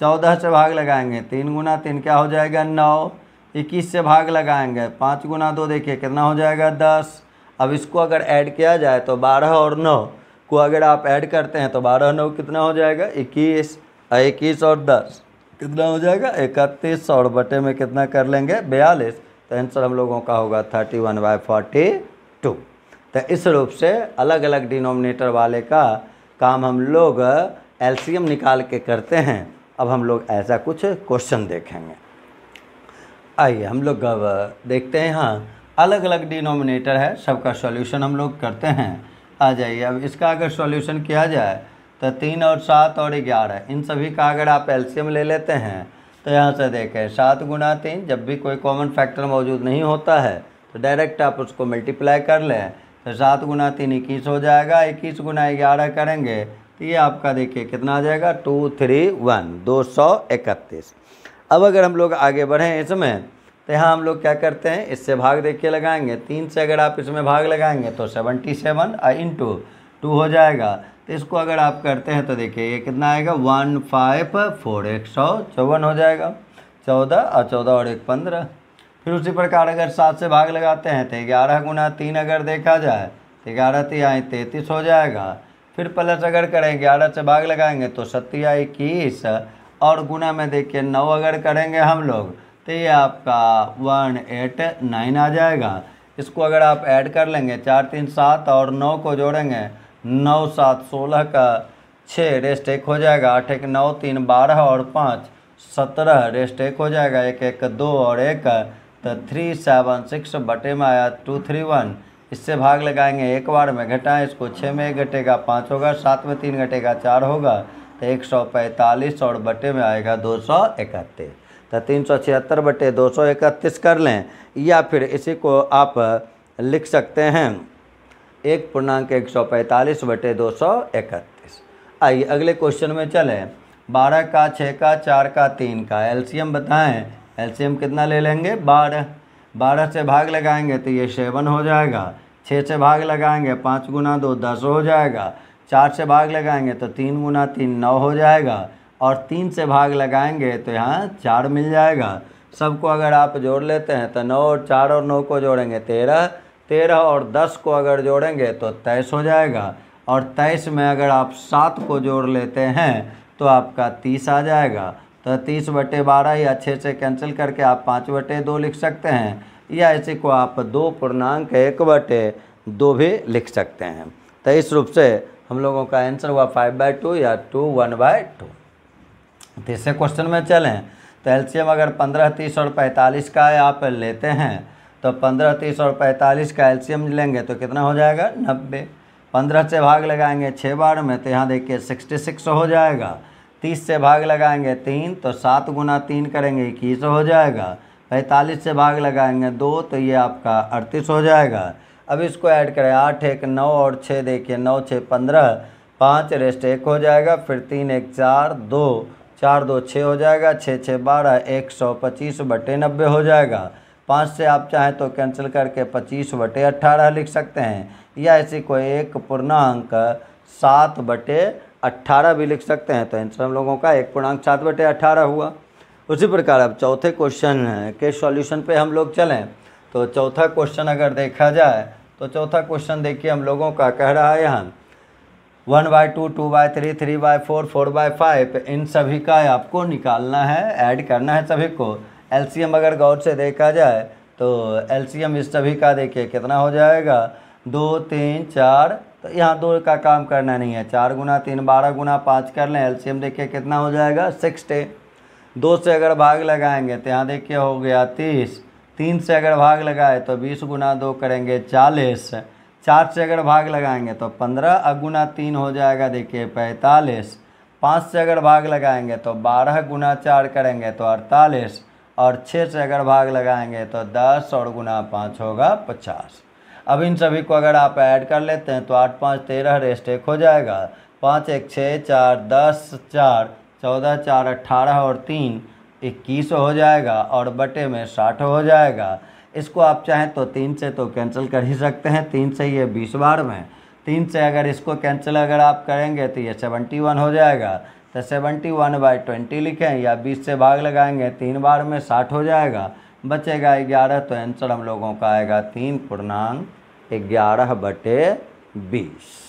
चौदह से भाग लगाएँगे, तीन गुना तीन क्या हो जाएगा? नौ। इक्कीस से भाग लगाएँगे, पाँच गुना दो देखिए, कितना हो जाएगा? दस। अब इसको अगर ऐड किया जाए तो बारह और नौ। को अगर आप ऐड करते हैं तो बारह नौ कितना हो जाएगा? इक्कीस इक्कीस और दस। कितना हो जाएगा? इकतीस और बटे में कितना कर लेंगे? बयालीस। तो आंसर हम लोगों का होगा thirty one by forty two. तो इस रूप से अलग अलग डिनोमिनेटर वाले का काम हम लोग एलसीएम निकाल के करते हैं। अब हम लोग ऐसा कुछ क्वेश्चन देखेंगे। आइए, हम लोग अब देखते हैं यहाँ अलग अलग डिनोमिनेटर है, सबका सॉल्यूशन हम लोग करते हैं। आ जाइए। अब इसका अगर सॉल्यूशन किया जाए तो तीन और सात और ग्यारह, इन सभी का अगर आप एलसीएम ले लेते हैं तो यहाँ से देखें, सात गुना तीन, जब भी कोई कॉमन फैक्टर मौजूद नहीं होता है तो डायरेक्ट आप उसको मल्टीप्लाई कर लें तो सात गुना तीन इक्कीस हो जाएगा, इक्कीस गुना ग्यारह करेंगे तो ये आपका देखिए कितना आ जाएगा टू थ्री वन दो सौ इकतीस। अब अगर हम लोग आगे बढ़ें इसमें तो यहाँ हम लोग क्या करते हैं, इससे भाग देखिए लगाएँगे। तीन से अगर आप इसमें भाग लगाएँगे तो सेवनटी सेवन इंटू टू हो जाएगा। तो इसको अगर आप करते हैं तो देखिए, ये कितना आएगा? वन फाइव फोर एक सौ चौवन हो जाएगा। चौदह और चौदह और एक पंद्रह। फिर उसी प्रकार अगर सात से भाग लगाते हैं तो ग्यारह गुना तीन अगर देखा जाए तो ग्यारह तिहाई तैंतीस हो जाएगा। फिर प्लस अगर करें, ग्यारह से भाग लगाएँगे तो सत्तिया इक्कीस। और गुना में देखिए, नौ अगर करेंगे हम लोग तो ये आपका वन एट नाइन आ जाएगा। इसको अगर आप ऐड कर लेंगे, चार तीन सात और नौ को जोड़ेंगे, नौ सात सोलह का छः रेस्ट एक हो जाएगा, आठ एक नौ तीन बारह और पाँच सत्रह रेस्ट एक हो जाएगा, एक एक दो और एक तो थ्री सेवन सिक्स बटे में आया टू थ्री वन। इससे भाग लगाएँगे, एक बार में घटाएँ, इसको छः में एक घटेगा, पाँच होगा, सात में तीन घटेगा, चार होगा तो एक सौ पैंतालीस और बटे में आएगा दो सौ इकतीस तो तीन सौ छिहत्तर बटे दो सौ इकतीस कर लें, या फिर इसी को आप लिख सकते हैं। एक पूर्णांक एक सौ पैंतालीस बटे दो सौ इकतीस। आइए अगले क्वेश्चन में चलें। बारह का छः का, चार का, तीन का, एलसीएम बताएँ। एलसीएम कितना ले लेंगे? बारह। बारह से भाग लगाएँगे तो ये सेवन हो जाएगा। छः से भाग लगाएँगे, पाँच गुना दो, दस हो जाएगा। चार से भाग लगाएँगे तो तीन गुना तीन, नौ हो जाएगा। और तीन से भाग लगाएँगे तो यहाँ चार मिल जाएगा। सबको अगर आप जोड़ लेते हैं तो नौ और चार और नौ को जोड़ेंगे तेरह तेरह और दस को अगर जोड़ेंगे तो तेईस हो जाएगा। और तेईस में अगर आप सात को जोड़ लेते हैं तो आपका तीस आ जाएगा। तो तीस बटे बारह या छः से कैंसिल करके आप पाँच बटे दो लिख सकते हैं या इसी को आप दो पूर्णांक एक बटे दो भी लिख सकते हैं। तो इस रूप से हम लोगों का आंसर हुआ फाइव बाई टू या टू वन बाय टू तीसरे क्वेश्चन में चलें। तो एलसीएम अगर पंद्रह, तीस और पैंतालीस का आप लेते हैं तो पंद्रह, तीस और पैंतालीस का एलसीएम लेंगे तो कितना हो जाएगा? नब्बे। पंद्रह से भाग लगाएँगे छः बार में तो यहाँ देखिए सिक्सटी सिक्स हो जाएगा। तीस से भाग लगाएँगे तीन तो सात गुना तीन करेंगे इक्कीस हो जाएगा। पैंतालीस से भाग लगाएँगे दो तो ये आपका अड़तीस हो जाएगा। अब इसको ऐड करें, आठ, एक, नौ और छः देखिए नौ छः पंद्रह, पाँच रेस्ट एक हो जाएगा, फिर तीन, एक, चार, दो चार दो छः हो जाएगा, छः छः बारह, एक सौ पच्चीस बटे नब्बे हो जाएगा। पाँच से आप चाहें तो कैंसिल करके पच्चीस बटे अट्ठारह लिख सकते हैं। या ऐसी कोई एक पूर्णांक सात बटे अट्ठारह भी लिख सकते हैं। तो आंसर हम लोगों का एक पूर्णांक सात बटे अट्ठारह हुआ। उसी प्रकार अब चौथे क्वेश्चन के सॉल्यूशन पे हम लोग चलें। तो चौथा क्वेश्चन अगर देखा जाए तो चौथा क्वेश्चन देखिए हम लोगों का कह रहा है यहाँ। One by two two by three three by four four by five, इन सभी का आपको निकालना है, ऐड करना है सभी को। एलसीएम अगर गौर से देखा जाए तो एलसीएम इस सभी का देखिए कितना हो जाएगा? दो, तीन, चार तो यहाँ दो का काम करना नहीं है। चार गुना तीन, बारह गुना पाँच कर लें, एलसीएम देखिए कितना हो जाएगा? सिक्सटी। दो से अगर भाग लगाएँगे तो यहाँ देखिए हो गया तीस। तीन से अगर भाग लगाए तो बीस गुना दो करेंगे चालीस। चार से अगर भाग लगाएँगे तो पंद्रह अगुना तीन हो जाएगा, देखिए, पैंतालीस। पाँच से अगर भाग लगाएँगे तो बारह गुना चार करेंगे तो अड़तालीस। और छः से अगर भाग लगाएँगे तो दस और गुना पाँच होगा पचास। अब इन सभी को अगर आप ऐड कर लेते हैं तो आठ, पाँच, तेरह रेस्ट एक हो जाएगा। पाँच, एक छः चार, दस, चार, चौदह, चार अट्ठारह और तीन, इक्कीस हो जाएगा और बटे में साठ हो जाएगा। इसको आप चाहें तो तीन से तो कैंसिल कर ही सकते हैं, तीन से ये बीस बार में। तीन से अगर इसको कैंसिल अगर आप करेंगे तो ये सेवेंटी वन हो जाएगा। तो सेवेंटी वन बाई ट्वेंटी लिखें या बीस से भाग लगाएँगे, तीन बार में साठ हो जाएगा। बचेगा ग्यारह तो आंसर हम लोगों का आएगा तीन पूर्णांक ग्यारह बटे बीस।